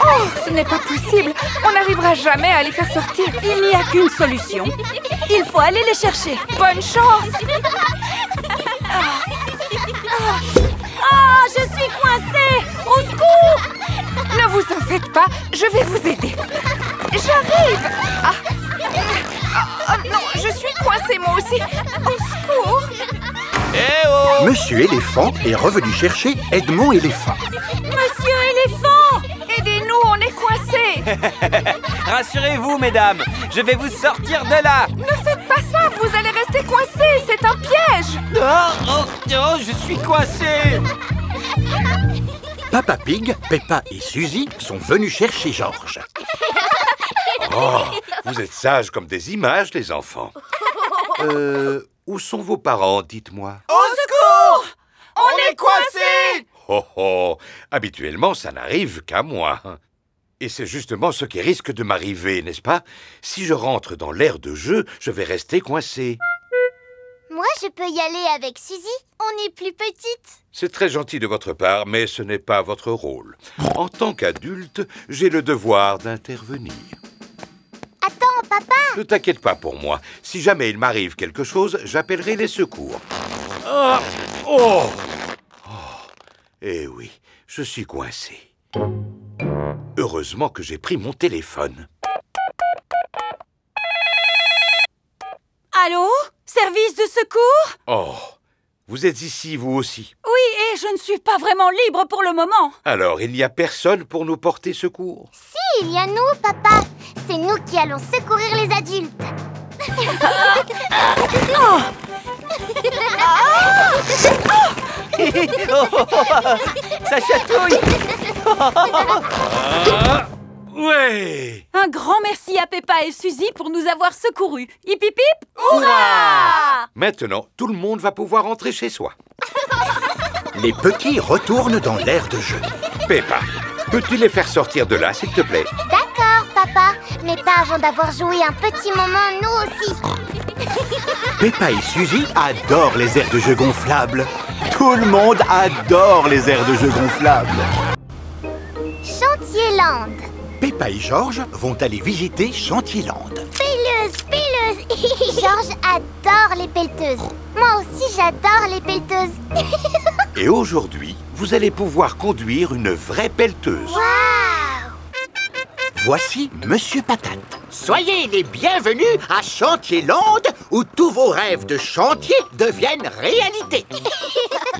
Oh, ce n'est pas possible On n'arrivera jamais à les faire sortir. Il n'y a qu'une solution. Il faut aller les chercher. Bonne chance Ah, je suis coincée Au secours Ne vous en faites pas, je vais vous aider. J'arrive ah. Ah, ah, non, je suis coincée moi aussi. Au secours Eh oh Monsieur éléphant est revenu chercher Edmond éléphant. Monsieur éléphant Aidez-nous, on est coincés Rassurez-vous, mesdames, je vais vous sortir de là. Ne faites pas ça, vous allez rester coincés, c'est un piège Oh, oh, oh, je suis coincé. Papa Pig, Peppa et Suzy sont venus chercher Georges. Oh, vous êtes sages comme des images, les enfants. Euh, où sont vos parents, dites-moi? Au secours On est coincés Oh oh, habituellement, ça n'arrive qu'à moi. Et c'est justement ce qui risque de m'arriver, n'est-ce pas? Si je rentre dans l'air de jeu, je vais rester coincé. Moi, je peux y aller avec Suzy. On est plus petite. C'est très gentil de votre part, mais ce n'est pas votre rôle. En tant qu'adulte, j'ai le devoir d'intervenir. Attends, papa Ne t'inquiète pas pour moi. Si jamais il m'arrive quelque chose, j'appellerai les secours. Ah Oh Oh Eh oui, je suis coincé. Heureusement que j'ai pris mon téléphone. Allô? Service de secours? Oh Vous êtes ici, vous aussi. Oui, et je ne suis pas vraiment libre pour le moment. Alors, il n'y a personne pour nous porter secours Si, il y a nous, papa. C'est nous qui allons secourir les adultes. Ça chatouille Ouais Un grand merci à Peppa et Suzy pour nous avoir secourus. Hip hip hip Hurrah Maintenant, tout le monde va pouvoir rentrer chez soi. Les petits retournent dans l'air de jeu. Peppa, peux-tu les faire sortir de là, s'il te plaît? D'accord, papa. Mais pas avant d'avoir joué un petit moment, nous aussi. Peppa et Suzy adorent les aires de jeu gonflables. Tout le monde adore les aires de jeu gonflables. Chantierland. Peppa et Georges vont aller visiter Chantierland. Peleuse, peleuse. Georges adore les pelleteuses. Moi aussi, j'adore les pelleteuses. Et aujourd'hui, vous allez pouvoir conduire une vraie pelleteuse. Waouh Voici Monsieur Patate. Soyez les bienvenus à Chantierland, où tous vos rêves de chantier deviennent réalité.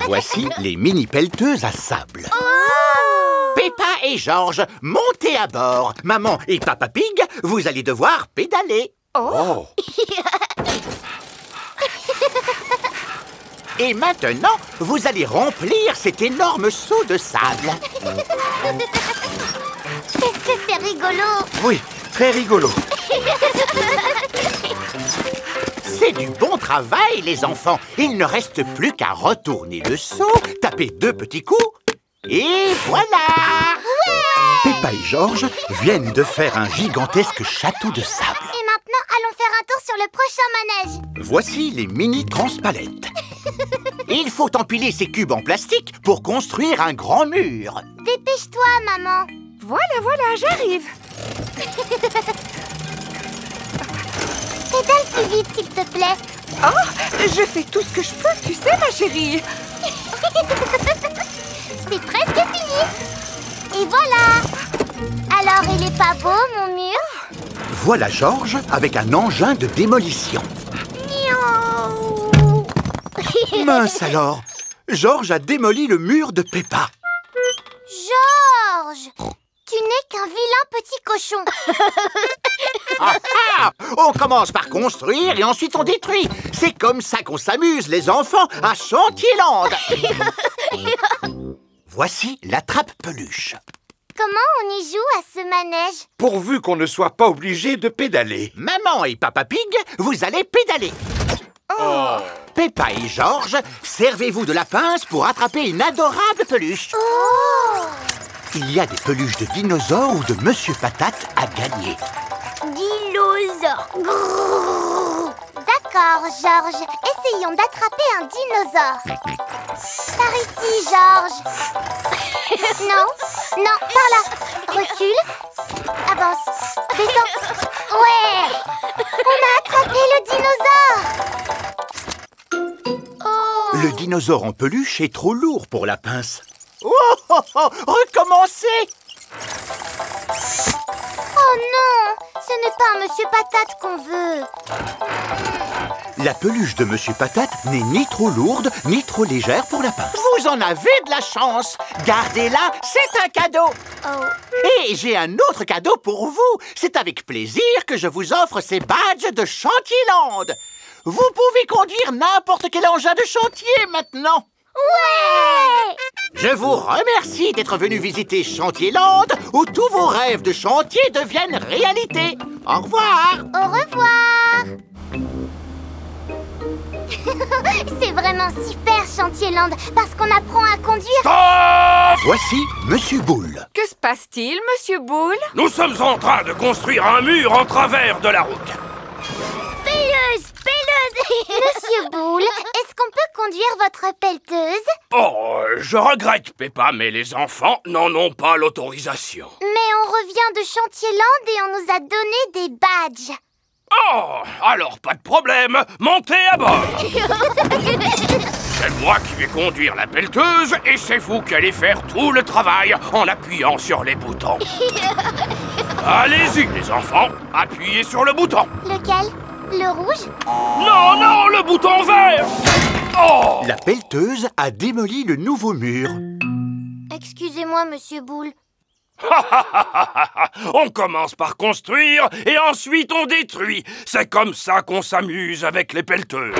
Voici les mini pelleteuses à sable. Peppa et Georges, montez à bord. Maman et Papa Pig, vous allez devoir pédaler. Oh Et maintenant, vous allez remplir cet énorme seau de sable. Qu'est-ce que c'est rigolo? Oui, très rigolo. C'est du bon travail, les enfants. Il ne reste plus qu'à retourner le seau, taper deux petits coups, et voilà Peppa et Georges viennent de faire un gigantesque château de sable. Et maintenant, allons faire un tour sur le prochain manège. Voici les mini transpalettes. Il faut empiler ces cubes en plastique pour construire un grand mur. Dépêche-toi, maman. Voilà, voilà, j'arrive. Pédale plus vite, s'il te plaît. Oh, je fais tout ce que je peux, tu sais, ma chérie. C'est presque fini. Et voilà. Alors, il est pas beau, mon mur? Voilà Georges avec un engin de démolition. Miaou. Mince alors Georges a démoli le mur de Peppa. Georges Tu n'es qu'un vilain petit cochon. Ah, ah on commence par construire et ensuite on détruit. C'est comme ça qu'on s'amuse, les enfants, à Chantierland. Voici la trappe peluche. Comment on y joue à ce manège? Pourvu qu'on ne soit pas obligé de pédaler. Maman et Papa Pig, vous allez pédaler. Oh. Peppa et Georges, servez-vous de la pince pour attraper une adorable peluche. Oh Il y a des peluches de dinosaures ou de Monsieur Patate à gagner. Dinosaure. D'accord, Georges. Essayons d'attraper un dinosaure. Par ici, Georges. Non, non, par là. Recule. Avance. Descends. Ouais. On a attrapé le dinosaure. Oh. Le dinosaure en peluche est trop lourd pour la pince. Oh, oh, oh, recommencez Oh non, ce n'est pas un Monsieur Patate qu'on veut. La peluche de Monsieur Patate n'est ni trop lourde, ni trop légère pour la pince. Vous en avez de la chance. Gardez-la, c'est un cadeau. Oh. Et j'ai un autre cadeau pour vous. C'est avec plaisir que je vous offre ces badges de Chantierland. Vous pouvez conduire n'importe quel engin de chantier maintenant. Ouais Je vous remercie d'être venu visiter Chantierland, où tous vos rêves de chantier deviennent réalité. Au revoir. Au revoir C'est vraiment super Chantierland parce qu'on apprend à conduire. Voici Monsieur Boule. Que se passe-t-il, Monsieur Boule? Nous sommes en train de construire un mur en travers de la route. Pelleuse Pelleuse Monsieur Boule, est-ce qu'on peut conduire votre pelleteuse? Oh, je regrette, Peppa, mais les enfants n'en ont pas l'autorisation. Mais on revient de Chantierland et on nous a donné des badges. Oh, alors pas de problème, montez à bord. C'est moi qui vais conduire la pelleteuse et c'est vous qui allez faire tout le travail en appuyant sur les boutons. Allez-y, les enfants, appuyez sur le bouton. Lequel? Le rouge Non, non, le bouton vert Oh La pelleteuse a démoli le nouveau mur. Excusez-moi, Monsieur Boule. on commence par construire et ensuite on détruit. C'est comme ça qu'on s'amuse avec les pelleteuses.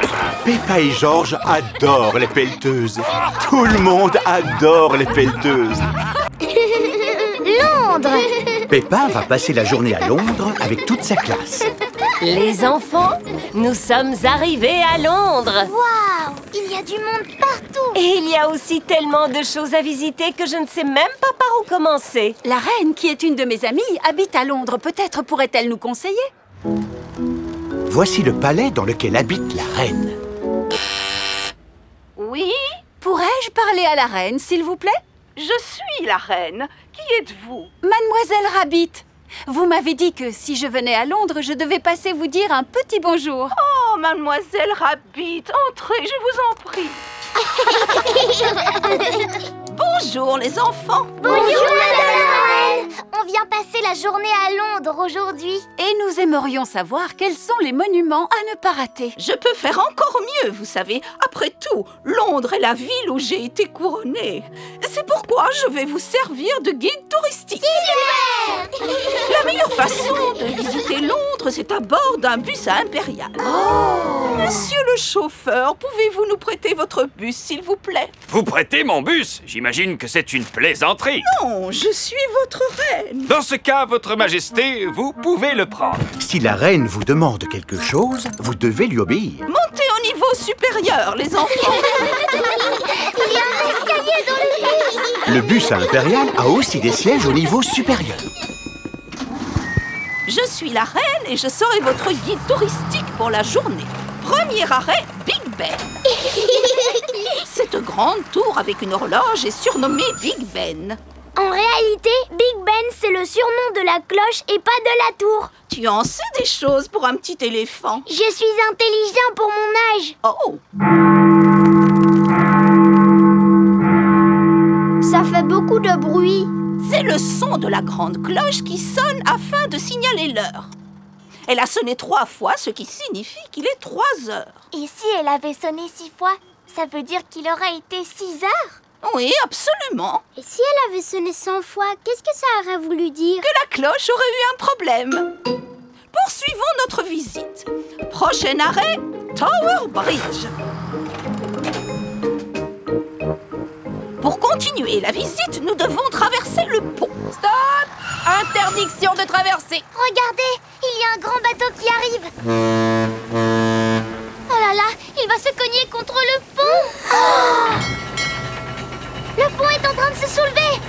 Peppa et Georges adorent les pelleteuses. Tout le monde adore les pelleteuses. Londres Peppa va passer la journée à Londres avec toute sa classe. Les enfants, nous sommes arrivés à Londres. Waouh Il y a du monde partout Et il y a aussi tellement de choses à visiter que je ne sais même pas par où commencer. La reine, qui est une de mes amies, habite à Londres. Peut-être pourrait-elle nous conseiller? Voici le palais dans lequel habite la reine. Oui? Pourrais-je parler à la reine, s'il vous plaît? Je suis la reine. Qui êtes-vous? Mademoiselle Rabbit, vous m'avez dit que si je venais à Londres, je devais passer vous dire un petit bonjour. Oh, mademoiselle Rabbit, entrez, je vous en prie. Bonjour les enfants Bonjour, Madame la Reine On vient passer la journée à Londres aujourd'hui. Et nous aimerions savoir quels sont les monuments à ne pas rater. Je peux faire encore mieux, vous savez. Après tout, Londres est la ville où j'ai été couronnée. C'est pourquoi je vais vous servir de guide touristique. La meilleure façon de visiter Londres, c'est à bord d'un bus impérial. Monsieur le chauffeur, pouvez-vous nous prêter votre bus, s'il vous plaît? Vous prêtez mon bus J'imagine que c'est une plaisanterie. Non, je suis votre reine. Dans ce cas, votre majesté, vous pouvez le prendre. Si la reine vous demande quelque chose, vous devez lui obéir. Montez au niveau supérieur, les enfants. Il y a un escalier dans le bus Le bus impérial a aussi des sièges au niveau supérieur. Je suis la reine et je serai votre guide touristique pour la journée. Premier arrêt, Big Ben. Grande tour avec une horloge est surnommée Big Ben. En réalité, Big Ben, c'est le surnom de la cloche et pas de la tour. Tu en sais des choses pour un petit éléphant? Je suis intelligent pour mon âge. Oh Ça fait beaucoup de bruit. C'est le son de la grande cloche qui sonne afin de signaler l'heure. Elle a sonné trois fois, ce qui signifie qu'il est trois heures. Et si elle avait sonné six fois, ça veut dire qu'il aurait été six heures Oui, absolument. Et si elle avait sonné 100 fois, qu'est-ce que ça aurait voulu dire Que la cloche aurait eu un problème. Poursuivons notre visite. Prochain arrêt, Tower Bridge. Pour continuer la visite, nous devons traverser le pont. Stop Interdiction de traverser Regardez, il y a un grand bateau qui arrive Oh là là, il va se cogner contre le pont Oh Le pont est en train de se soulever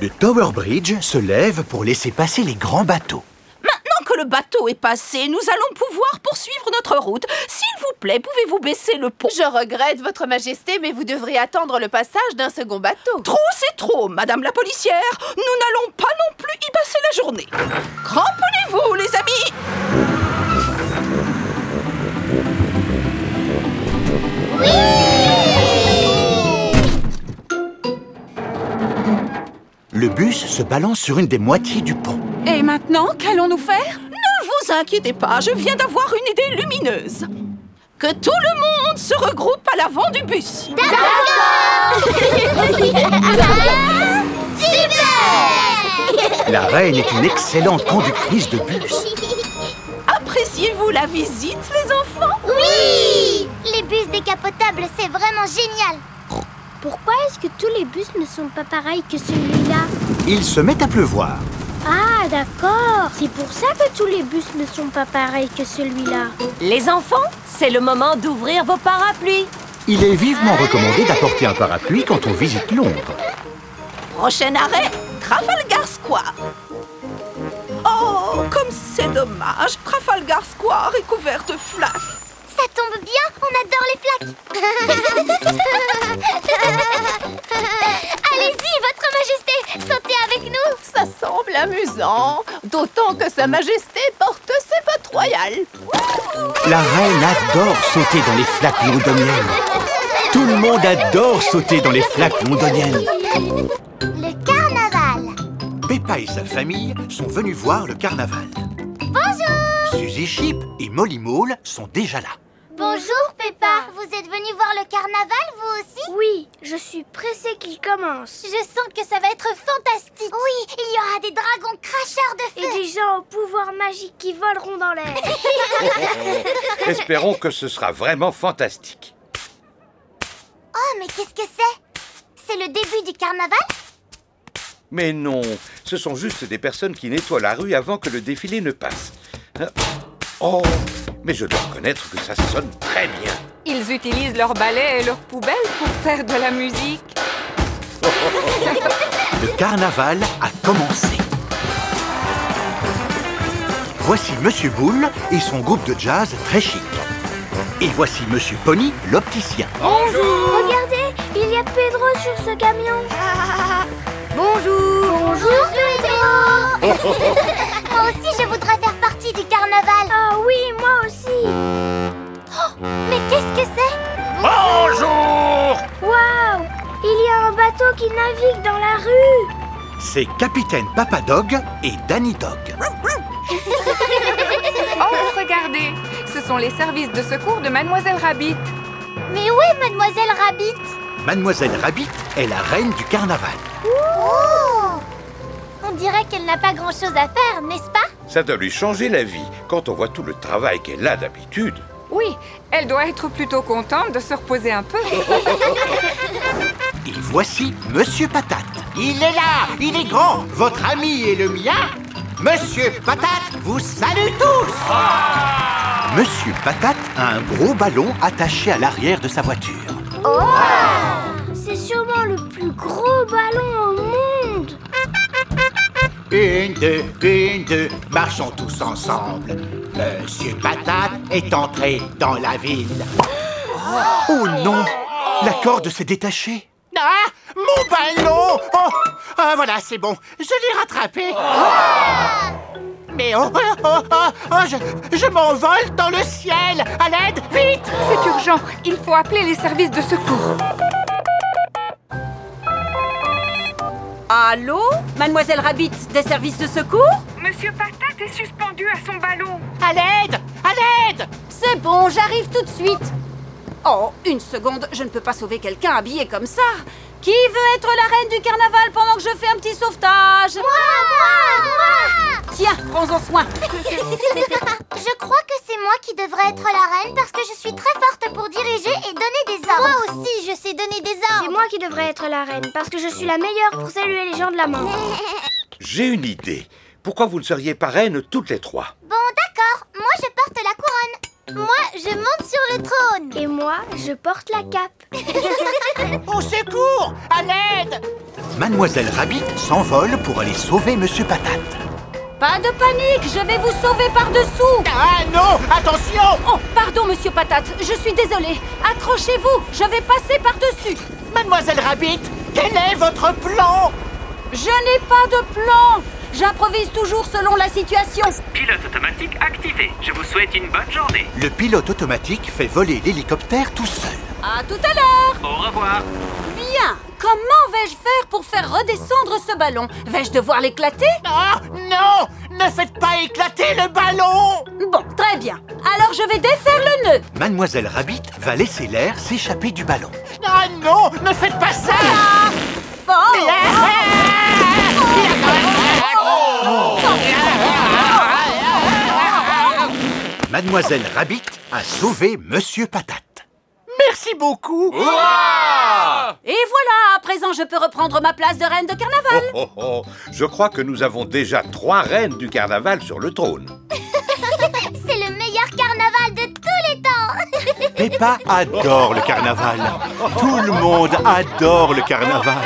Le Tower Bridge se lève pour laisser passer les grands bateaux. Maintenant que le bateau est passé, nous allons pouvoir poursuivre notre route. S'il vous plaît, pouvez-vous baisser le pont? Je regrette, Votre Majesté, mais vous devriez attendre le passage d'un second bateau. Trop, c'est trop, Madame la policière. Nous n'allons pas non plus y passer la journée. Cramponnez-vous, les amis. Le bus se balance sur une des moitiés du pont. Et maintenant, qu'allons-nous faire? Ne vous inquiétez pas, je viens d'avoir une idée lumineuse. Que tout le monde se regroupe à l'avant du bus. La reine est une excellente conductrice de bus. Appréciez-vous la visite, les enfants? Oui Les bus décapotables, c'est vraiment génial Pourquoi est-ce que tous les bus ne sont pas pareils que celui-là? Il se met à pleuvoir. Ah, d'accord. C'est pour ça que tous les bus ne sont pas pareils que celui-là. Les enfants, c'est le moment d'ouvrir vos parapluies. Il est vivement recommandé d'apporter un parapluie quand on visite Londres. Prochain arrêt, Trafalgar Square. Oh, comme c'est dommage, Trafalgar Square est couvert de flaques. Ça tombe bien, on adore les flaques Allez-y, votre majesté, sautez avec nous Ça semble amusant, d'autant que Sa Majesté porte ses bottes royales. La reine adore sauter dans les flaques londoniennes. Tout le monde adore sauter dans les flaques londoniennes. Le carnaval Peppa et sa famille sont venus voir le carnaval. Bonjour Suzy Chip et Molly Mole sont déjà là. Bonjour Peppa Vous êtes venue voir le carnaval, vous aussi? Oui, je suis pressée qu'il commence. Je sens que ça va être fantastique Oui, il y aura des dragons cracheurs de Et feu des gens au pouvoir magique qui voleront dans l'air. Espérons que ce sera vraiment fantastique. Oh, mais qu'est-ce que c'est? C'est le début du carnaval? Mais non, ce sont juste des personnes qui nettoient la rue avant que le défilé ne passe. Hein Oh, mais je dois reconnaître que ça sonne très bien. Ils utilisent leurs balais et leurs poubelles pour faire de la musique. Le carnaval a commencé. Voici Monsieur Boule et son groupe de jazz très chic. Et voici Monsieur Pony, l'opticien. Regardez, il y a Pedro sur ce camion. Bonjour Bonjour Pedro Moi aussi, je voudrais faire partie du carnaval aussi. Oh, Mais qu'est-ce que c'est? Bonjour Waouh Il y a un bateau qui navigue dans la rue. C'est Capitaine Papa Dog et Danny Dog. Oh, regardez, ce sont les services de secours de Mademoiselle Rabbit. Mais où est Mademoiselle Rabbit? Mademoiselle Rabbit est la reine du carnaval. Oh On dirait qu'elle n'a pas grand-chose à faire, n'est-ce pas Ça doit lui changer la vie quand on voit tout le travail qu'elle a d'habitude. Oui, elle doit être plutôt contente de se reposer un peu. Et voici Monsieur Patate. Il est là, il est grand, votre ami et le mien. Monsieur Patate vous salue tous Monsieur Patate a un gros ballon attaché à l'arrière de sa voiture. C'est sûrement le plus gros ballon au monde. Une, deux, une, deux, marchons tous ensemble. Monsieur Patate est entré dans la ville. Oh non La corde s'est détachée. Ah Mon ballon Oh Ah, Voilà, c'est bon, je l'ai rattrapé. Mais oh, oh, oh, oh, oh, je, je m'envole dans le ciel À l'aide, vite C'est urgent, il faut appeler les services de secours. Allô Mademoiselle Rabbit, des services de secours? Monsieur Patate est suspendu à son ballon. À l'aide À l'aide C'est bon, j'arrive tout de suite. Oh, une seconde, je ne peux pas sauver quelqu'un habillé comme ça. Qui veut être la reine du carnaval pendant que je fais un petit sauvetage? Moi Moi prends-en soin. Je crois que c'est moi qui devrais être la reine parce que je suis très forte pour diriger et donner des ordres. Moi aussi, je sais donner des ordres. C'est moi qui devrais être la reine parce que je suis la meilleure pour saluer les gens de la mort. J'ai une idée. Pourquoi vous ne seriez pas reines toutes les trois? Bon, d'accord. Moi, je porte la couronne. Moi, je monte sur le trône. Et moi, je porte la cape. Au secours À l'aide Mademoiselle Rabbit s'envole pour aller sauver Monsieur Patate. Pas de panique, je vais vous sauver par-dessous. Ah non Attention Oh, pardon, monsieur Patate, je suis désolée. Accrochez-vous, je vais passer par-dessus. Mademoiselle Rabbit, quel est votre plan? Je n'ai pas de plan. J'improvise toujours selon la situation. Pilote automatique activé. Je vous souhaite une bonne journée. Le pilote automatique fait voler l'hélicoptère tout seul. À tout à l'heure. Au revoir. Bien. Comment vais-je faire pour faire redescendre ce ballon Vais-je devoir l'éclater Ah non Ne faites pas éclater le ballon Bon, très bien. Alors je vais défaire le nœud. Mademoiselle Rabbit va laisser l'air s'échapper du ballon. Ah non Ne faites pas ça Bon. Mademoiselle Rabbit a sauvé Monsieur Patate. Merci beaucoup Et voilà, à présent je peux reprendre ma place de reine de carnaval. Oh, oh, oh. Je crois que nous avons déjà trois reines du carnaval sur le trône. C'est le meilleur carnaval de tous les temps Peppa adore le carnaval. Tout le monde adore le carnaval.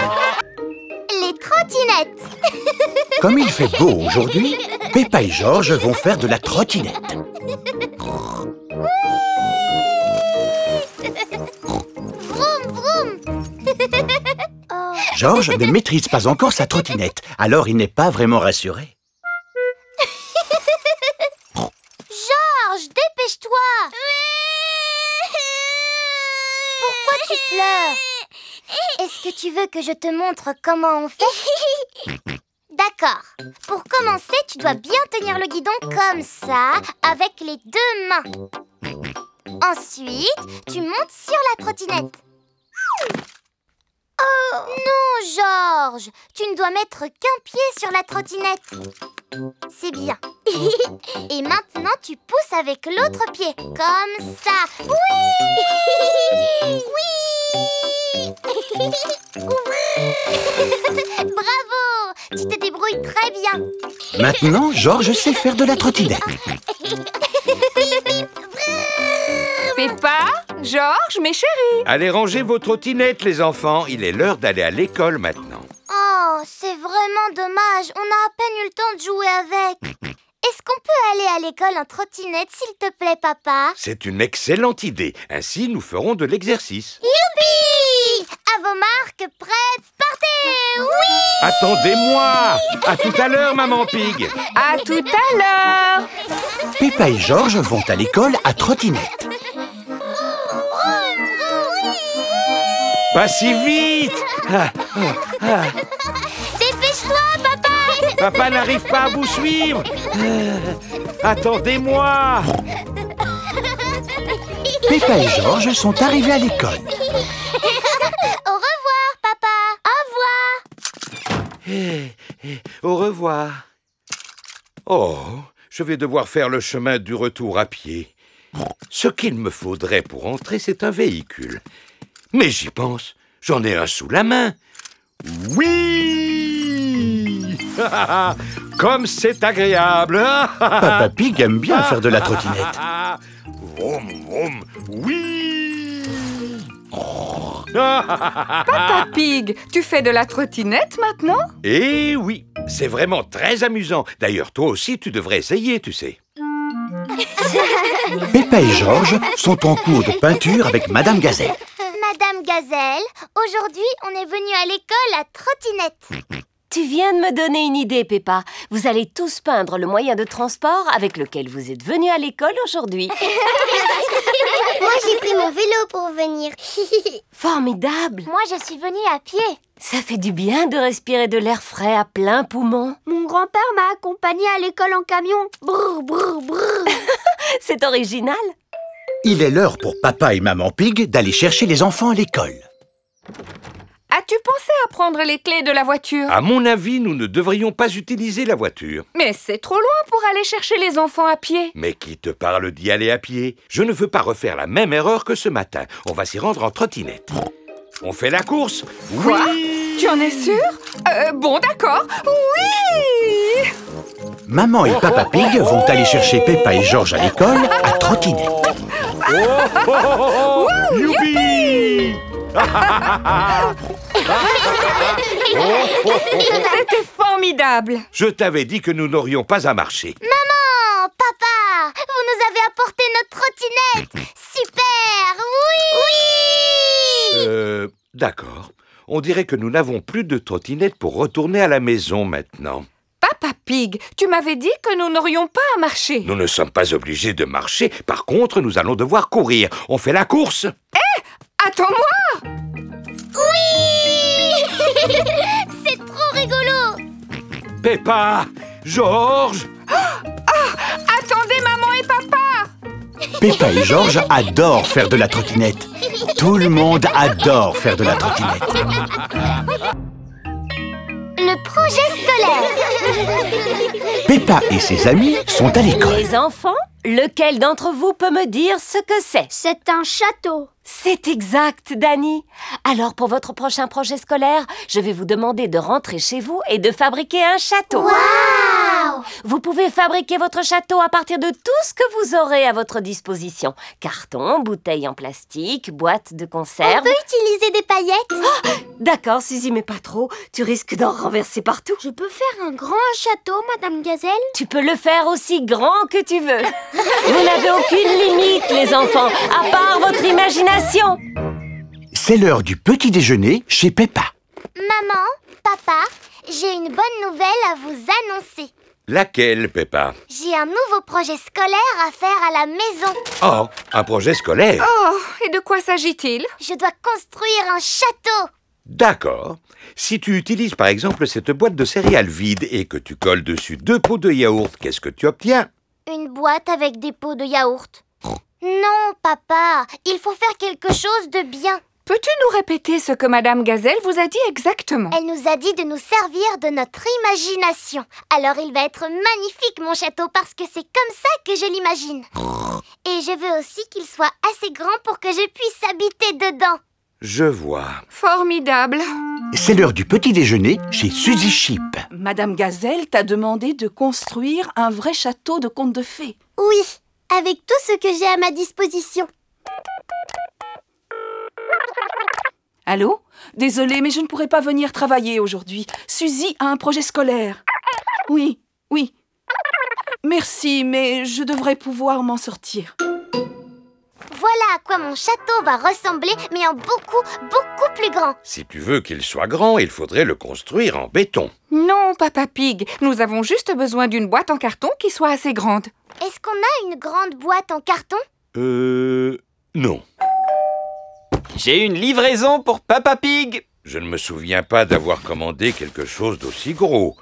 Les trottinettes Comme il fait beau aujourd'hui, Peppa et Georges vont faire de la trottinette. Georges ne maîtrise pas encore sa trottinette, alors il n'est pas vraiment rassuré. Georges, dépêche-toi Pourquoi tu pleures? Est-ce que tu veux que je te montre comment on fait? D'accord. Pour commencer, tu dois bien tenir le guidon comme ça, avec les deux mains. Ensuite, tu montes sur la trottinette. Oh Non, Georges Tu ne dois mettre qu'un pied sur la trottinette. C'est bien. Et maintenant, tu pousses avec l'autre pied, comme ça. Oui Oui Bravo Tu te débrouilles très bien. Maintenant, Georges sait faire de la trottinette. Peppa, Georges, mes chéris? Allez ranger vos trottinettes, les enfants. Il est l'heure d'aller à l'école maintenant. Oh, c'est vraiment dommage. On a à peine eu le temps de jouer avec. Est-ce qu'on peut aller à l'école en trottinette, s'il te plaît, papa? C'est une excellente idée. Ainsi, nous ferons de l'exercice. Youpi À vos marques, prêtes, partez Oui Attendez-moi À tout à l'heure, maman Pig À tout à l'heure. Peppa et Georges vont à l'école à trottinette. Pas si vite Ah, ah, ah. Dépêche-toi, papa Papa n'arrive pas à vous suivre Attendez-moi Peppa et Georges sont arrivés à l'école. Au revoir, papa Au revoir Eh, eh, Au revoir. Oh, je vais devoir faire le chemin du retour à pied. Ce qu'il me faudrait pour entrer, c'est un véhicule. Mais j'y pense, j'en ai un sous la main. Oui Comme c'est agréable Papa Pig aime bien faire de la trottinette. Vroom, vroom, oui Papa Pig, tu fais de la trottinette maintenant? Eh oui, c'est vraiment très amusant. D'ailleurs, toi aussi, tu devrais essayer, tu sais. Peppa et Georges sont en cours de peinture avec Madame Gazelle. Gazelle, aujourd'hui, on est venu à l'école à trottinette. Tu viens de me donner une idée, Peppa. Vous allez tous peindre le moyen de transport avec lequel vous êtes venus à l'école aujourd'hui. Moi, j'ai pris mon vélo pour venir. Formidable Moi, je suis venue à pied. Ça fait du bien de respirer de l'air frais à plein poumon. Mon grand-père m'a accompagné à l'école en camion. Brr, brr, brr. C'est original. Il est l'heure pour Papa et Maman Pig d'aller chercher les enfants à l'école. As-tu pensé à prendre les clés de la voiture? À mon avis, nous ne devrions pas utiliser la voiture. Mais c'est trop loin pour aller chercher les enfants à pied. Mais qui te parle d'y aller à pied? Je ne veux pas refaire la même erreur que ce matin. On va s'y rendre en trottinette. On fait la course? Quoi? Oui Tu en es sûr? Euh, Bon, d'accord. Oui Maman et Papa Pig vont aller chercher Peppa et Georges à l'école à trottinette. Oh, oh, oh, oh, oh Youpi C'était formidable. Je t'avais dit que nous n'aurions pas à marcher. Maman, papa, vous nous avez apporté notre trottinette. Super, oui Oui Euh, d'accord. On dirait que nous n'avons plus de trottinette pour retourner à la maison maintenant. Papa Pig, tu m'avais dit que nous n'aurions pas à marcher. Nous ne sommes pas obligés de marcher. Par contre, nous allons devoir courir. On fait la course Attends-moi Oui C'est trop rigolo Peppa Georges Attendez maman et papa Peppa et Georges adorent faire de la trottinette. Tout le monde adore faire de la trottinette. Projet scolaire Peppa et ses amis sont à l'école. Les enfants, lequel d'entre vous peut me dire ce que c'est? C'est un château. C'est exact, Dani. Alors, pour votre prochain projet scolaire, je vais vous demander de rentrer chez vous et de fabriquer un château. Waouh Vous pouvez fabriquer votre château à partir de tout ce que vous aurez à votre disposition. Carton, bouteilles en plastique, boîtes de On conserve. peut utiliser des paillettes D'accord, Suzy, mais pas trop. Tu risques d'en renverser partout. Je peux faire un grand château, Madame Gazelle? Tu peux le faire aussi grand que tu veux. Vous n'avez aucune limite, les enfants, à part votre imagination. C'est l'heure du petit déjeuner chez Peppa. Maman, papa, j'ai une bonne nouvelle à vous annoncer. Laquelle, Peppa J'ai un nouveau projet scolaire à faire à la maison. Oh, un projet scolaire Oh, et de quoi s'agit-il? Je dois construire un château. D'accord. Si tu utilises par exemple cette boîte de céréales vide et que tu colles dessus deux pots de yaourt, qu'est-ce que tu obtiens? Une boîte avec des pots de yaourt. Non, papa, il faut faire quelque chose de bien. Peux-tu nous répéter ce que Madame Gazelle vous a dit exactement? Elle nous a dit de nous servir de notre imagination. Alors il va être magnifique, mon château, parce que c'est comme ça que je l'imagine. Et je veux aussi qu'il soit assez grand pour que je puisse habiter dedans. Je vois. Formidable. C'est l'heure du petit déjeuner chez Suzy Chip. Madame Gazelle t'a demandé de construire un vrai château de contes de fées. Oui, avec tout ce que j'ai à ma disposition. Allô? Désolée, mais je ne pourrai pas venir travailler aujourd'hui. Suzy a un projet scolaire. Oui, oui. Merci, mais je devrais pouvoir m'en sortir. Voilà à quoi mon château va ressembler, mais en beaucoup, beaucoup plus grand. Si tu veux qu'il soit grand, il faudrait le construire en béton. Non, Papa Pig, nous avons juste besoin d'une boîte en carton qui soit assez grande. Est-ce qu'on a une grande boîte en carton? Euh... Non. J'ai une livraison pour Papa Pig. Je ne me souviens pas d'avoir commandé quelque chose d'aussi gros.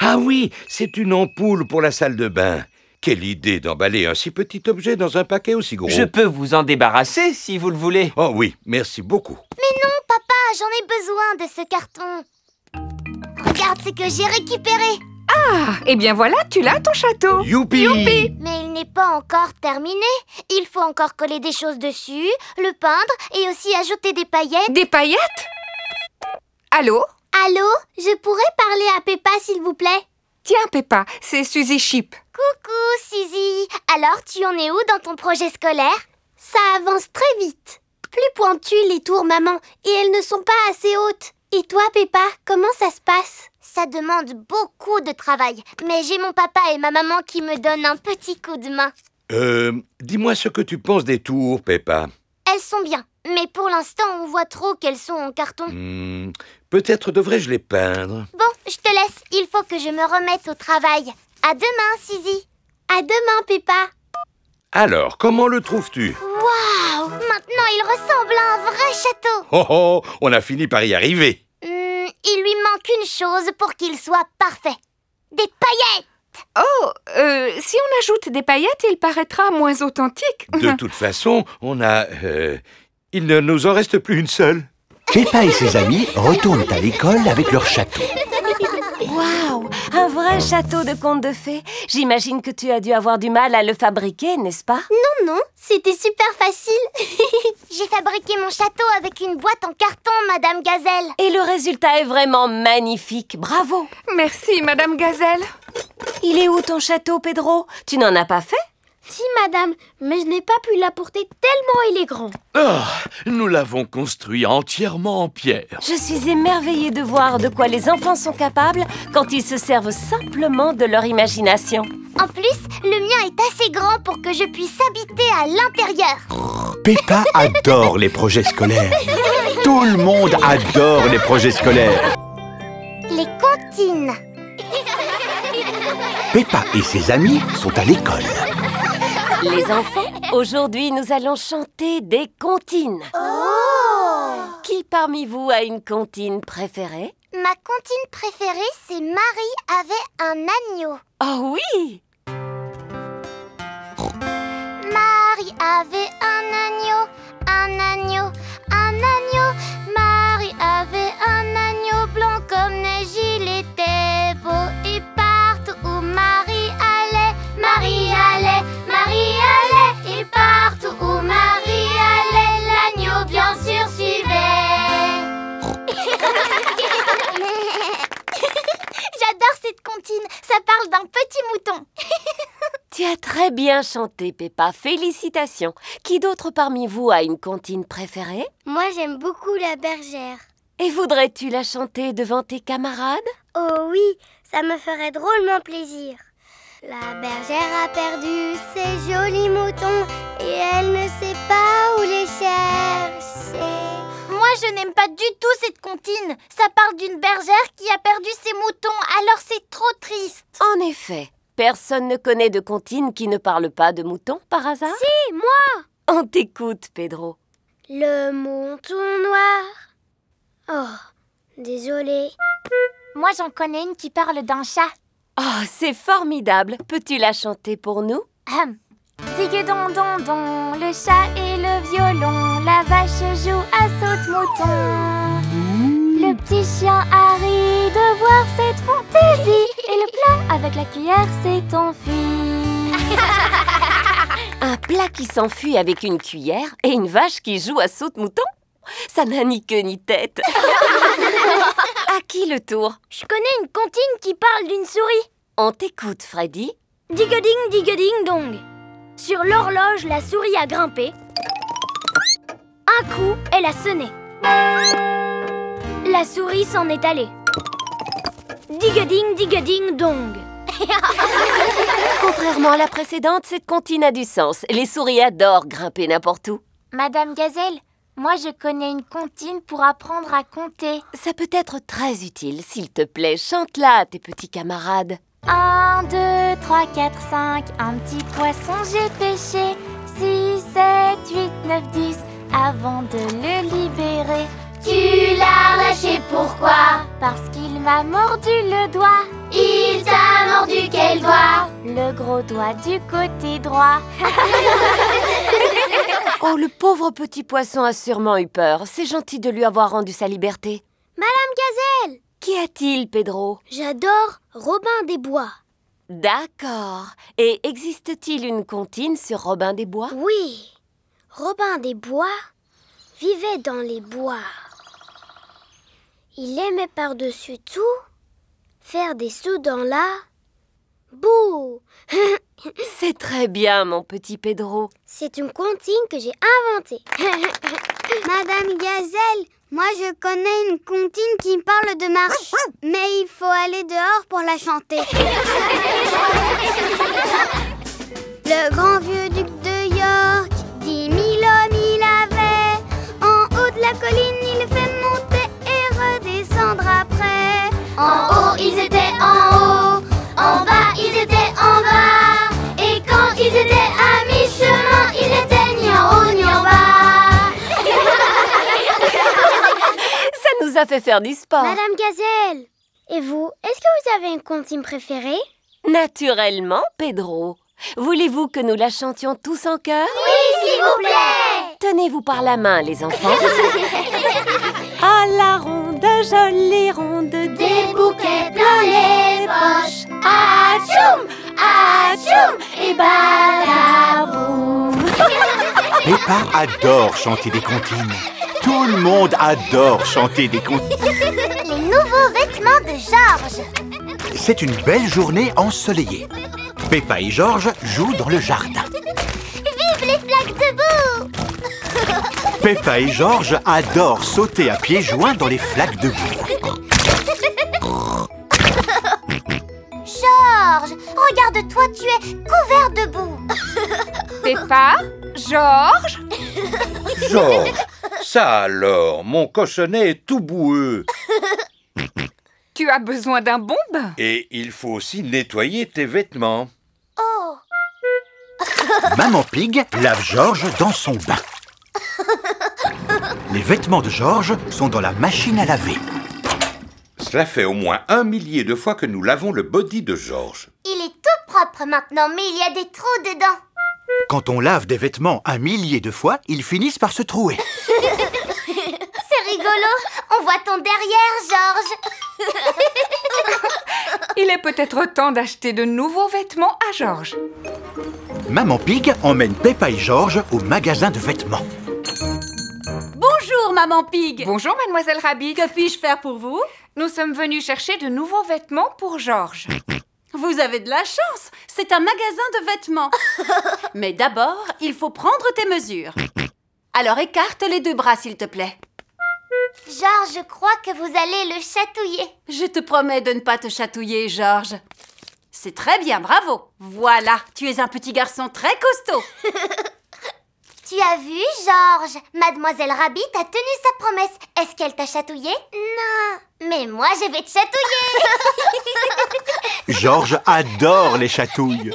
Ah oui, c'est une ampoule pour la salle de bain. Quelle idée d'emballer un si petit objet dans un paquet aussi gros. Je peux vous en débarrasser si vous le voulez. Oh oui, merci beaucoup. Mais non, papa, j'en ai besoin de ce carton. Regarde ce que j'ai récupéré. Ah, eh bien voilà, tu l'as ton château. Youpi Mais il n'est pas encore terminé. Il faut encore coller des choses dessus, le peindre et aussi ajouter des paillettes. Des paillettes? Allô? Allô? Je pourrais parler à Peppa, s'il vous plaît? Tiens, Peppa, c'est Suzy Chip. Coucou, Suzy. Alors, tu en es où dans ton projet scolaire? Ça avance très vite. Plus pointues les tours, maman, et elles ne sont pas assez hautes. Et toi, Peppa, comment ça se passe? Ça demande beaucoup de travail, mais j'ai mon papa et ma maman qui me donnent un petit coup de main. Euh... Dis-moi ce que tu penses des tours, Peppa. Elles sont bien, mais pour l'instant, on voit trop qu'elles sont en carton. Hmm, Peut-être devrais-je les peindre. Bon, je te laisse. Il faut que je me remette au travail. À demain, Suzy. À demain, Peppa. Alors, comment le trouves-tu? Waouh Maintenant, il ressemble à un vrai château. Oh oh, on a fini par y arriver. Il lui manque une chose pour qu'il soit parfait. Des paillettes Oh, euh, si on ajoute des paillettes, il paraîtra moins authentique. De toute façon, on a... euh, il ne nous en reste plus une seule. Peppa et ses amis retournent à l'école avec leur château. Waouh Un vrai château de contes de fées. J'imagine que tu as dû avoir du mal à le fabriquer, n'est-ce pas? Non, non, c'était super facile. J'ai fabriqué mon château avec une boîte en carton, Madame Gazelle. Et le résultat est vraiment magnifique. Bravo Merci, Madame Gazelle. Il est où ton château, Pedro? Tu n'en as pas fait? Si, madame, mais je n'ai pas pu l'apporter tellement il est grand. Ah, nous l'avons construit entièrement en pierre. Je suis émerveillée de voir de quoi les enfants sont capables quand ils se servent simplement de leur imagination. En plus, le mien est assez grand pour que je puisse habiter à l'intérieur. Peppa adore les projets scolaires. Tout le monde adore les projets scolaires. Les comptines. Peppa et ses amis sont à l'école. Les enfants, aujourd'hui nous allons chanter des comptines. Oh Qui parmi vous a une comptine préférée? Ma comptine préférée, c'est Marie avait un agneau. Oh oui Marie avait un agneau, un agneau, un agneau. Petit mouton. Tu as très bien chanté, Peppa. Félicitations. Qui d'autre parmi vous a une comptine préférée? Moi, j'aime beaucoup la bergère. Et voudrais-tu la chanter devant tes camarades? Oh oui, ça me ferait drôlement plaisir. La bergère a perdu ses jolis moutons et elle ne sait pas où les chercher. Je n'aime pas du tout cette comptine. Ça parle d'une bergère qui a perdu ses moutons, alors c'est trop triste. En effet, personne ne connaît de comptine qui ne parle pas de moutons par hasard? Si, moi On t'écoute, Pedro. Le mouton noir. Oh, désolé. Moi, j'en connais une qui parle d'un chat. Oh, c'est formidable. Peux-tu la chanter pour nous? Hum. Digue-don, don, don, le chat et le violon, la vache joue à saute-mouton. Le petit chien a ri de voir cette fantaisie, et le plat avec la cuillère s'est enfui. Un plat qui s'enfuit avec une cuillère et une vache qui joue à saute-mouton? Ça n'a ni queue ni tête. à qui le tour? Je connais une comptine qui parle d'une souris. On t'écoute, Freddy. Digue-ding, digue-ding, dong. Sur l'horloge, la souris a grimpé. Un coup, elle a sonné. La souris s'en est allée. Digue-ding, digue-ding, dong. Contrairement à la précédente, cette comptine a du sens. Les souris adorent grimper n'importe où. Madame Gazelle, moi je connais une comptine pour apprendre à compter. Ça peut être très utile. S'il te plaît, chante-la à tes petits camarades. 1, 2, 3, 4, 5, un petit poisson j'ai pêché. 6, 7, 8, 9, 10, avant de le libérer. Tu l'as lâché pourquoi? Parce qu'il m'a mordu le doigt. Il t'a mordu quel doigt? Le gros doigt du côté droit. Oh, le pauvre petit poisson a sûrement eu peur. C'est gentil de lui avoir rendu sa liberté. Madame Gazelle Qu'y a-t-il, Pedro? J'adore Robin des Bois. D'accord. Et existe-t-il une comptine sur Robin des Bois? Oui. Robin des Bois vivait dans les bois. Il aimait par-dessus tout faire des sauts dans la boue. C'est très bien, mon petit Pedro. C'est une comptine que j'ai inventée. Madame Gazelle, moi je connais une comptine qui parle de marche, mais il faut aller dehors pour la chanter. Le grand vieux duc de York, dix mille hommes il avait. En haut de la colline, il fait monter et redescendre après. En haut, ils étaient en haut. A fait faire du sport. Madame Gazelle, et vous, est-ce que vous avez une comptine préférée? Naturellement, Pedro. Voulez-vous que nous la chantions tous en chœur? Oui, s'il vous plaît Tenez-vous par la main, les enfants. à la ronde, jolie ronde, Des bouquets plein les poches. Atchoum Atchoum Et badaboum Peppa adore chanter des comptines. Tout le monde adore chanter des comptines. Les nouveaux vêtements de Georges. C'est une belle journée ensoleillée. Peppa et Georges jouent dans le jardin. Vive les flaques de boue Peppa et Georges adorent sauter à pieds joints dans les flaques de boue. Georges, regarde-toi, tu es couvert de boue. Peppa Georges? Georges, ça alors, mon cochonnet est tout boueux. Tu as besoin d'un bon bain Et il faut aussi nettoyer tes vêtements. Oh Maman Pig lave Georges dans son bain. Les vêtements de Georges sont dans la machine à laver. Cela fait au moins un millier de fois que nous lavons le body de Georges. Il est tout propre maintenant, mais il y a des trous dedans. Quand on lave des vêtements un millier de fois, ils finissent par se trouer. C'est rigolo. On voit ton derrière, Georges. Il est peut-être temps d'acheter de nouveaux vêtements à Georges. Maman Pig emmène Peppa et Georges au magasin de vêtements. Bonjour, Maman Pig Bonjour, Mademoiselle Rabbit. Que puis-je faire pour vous? Nous sommes venus chercher de nouveaux vêtements pour Georges. Vous avez de la chance, c'est un magasin de vêtements. Mais d'abord, il faut prendre tes mesures. Alors écarte les deux bras, s'il te plaît. Georges, je crois que vous allez le chatouiller. Je te promets de ne pas te chatouiller, Georges. C'est très bien, bravo. Voilà, tu es un petit garçon très costaud. Tu as vu, Georges? Mademoiselle Rabbit a tenu sa promesse. Est-ce qu'elle t'a chatouillé? Non. Mais moi, je vais te chatouiller. Georges adore les chatouilles.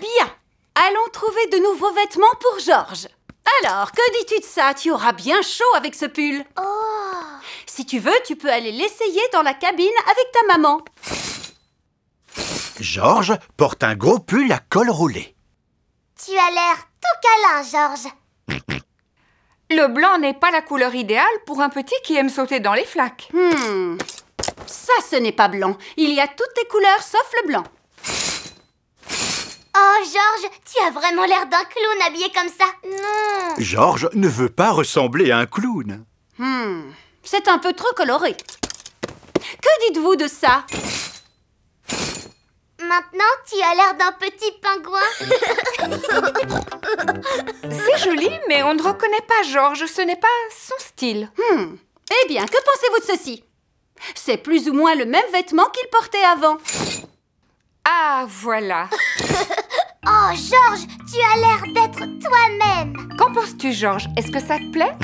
Bien. Allons trouver de nouveaux vêtements pour Georges. Alors, que dis-tu de ça? Tu auras bien chaud avec ce pull. Oh. Si tu veux, tu peux aller l'essayer dans la cabine avec ta maman. Georges porte un gros pull à col roulé. Tu as l'air tout câlin, Georges. Le blanc n'est pas la couleur idéale pour un petit qui aime sauter dans les flaques. Hmm. Ça, ce n'est pas blanc. Il y a toutes les couleurs sauf le blanc. Oh, Georges, tu as vraiment l'air d'un clown habillé comme ça. Non. Georges ne veut pas ressembler à un clown. Hmm. C'est un peu trop coloré. Que dites-vous de ça? Maintenant, tu as l'air d'un petit pingouin. C'est joli, mais on ne reconnaît pas Georges. Ce n'est pas son style. Hmm. Eh bien, que pensez-vous de ceci? C'est plus ou moins le même vêtement qu'il portait avant. Ah, voilà. oh, Georges, tu as l'air d'être toi-même. Qu'en penses-tu, Georges? Est-ce que ça te plaît?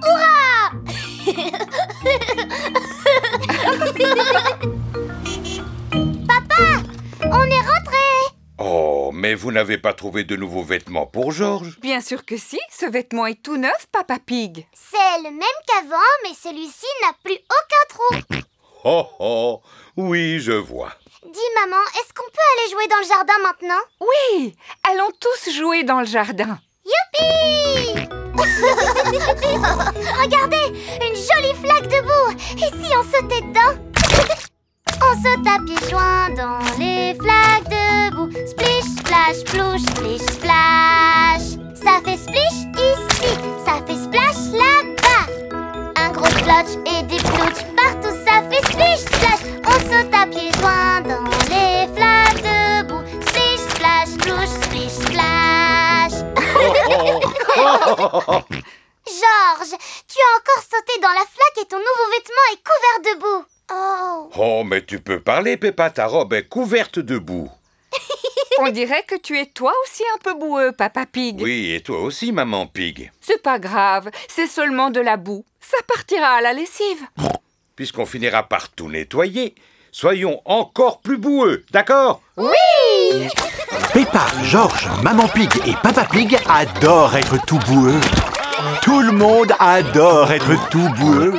Papa, on est rentré. Oh, mais vous n'avez pas trouvé de nouveaux vêtements pour Georges Bien sûr que si. Ce vêtement est tout neuf, Papa Pig. C'est le même qu'avant, mais celui-ci n'a plus aucun trou. Oh oh, oui, je vois. Dis, maman, est-ce qu'on peut aller jouer dans le jardin maintenant? Oui, allons tous jouer dans le jardin. Youpi Regardez, une jolie flaque de boue. Et si on sautait dedans? On saute à pieds joints dans les flaques de boue. Splish, splash, plouche, splish, splash. Ça fait splish ici, ça fait splash là-bas. Un gros splotch et des plouches partout, ça fait splish, splash. On saute à pieds joints dans les flaques de boue. Splish, splash, plouche, splish, splash. Georges, tu as encore sauté dans la flaque et ton nouveau vêtement est couvert de boue. Oh. Oh, mais tu peux parler, Peppa, ta robe est couverte de boue. On dirait que tu es toi aussi un peu boueux, Papa Pig. Oui, et toi aussi, Maman Pig. C'est pas grave, c'est seulement de la boue. Ça partira à la lessive. Puisqu'on finira par tout nettoyer, soyons encore plus boueux, d'accord? Oui Peppa, Georges, Maman Pig et Papa Pig adorent être tout boueux. Tout le monde adore être tout boueux.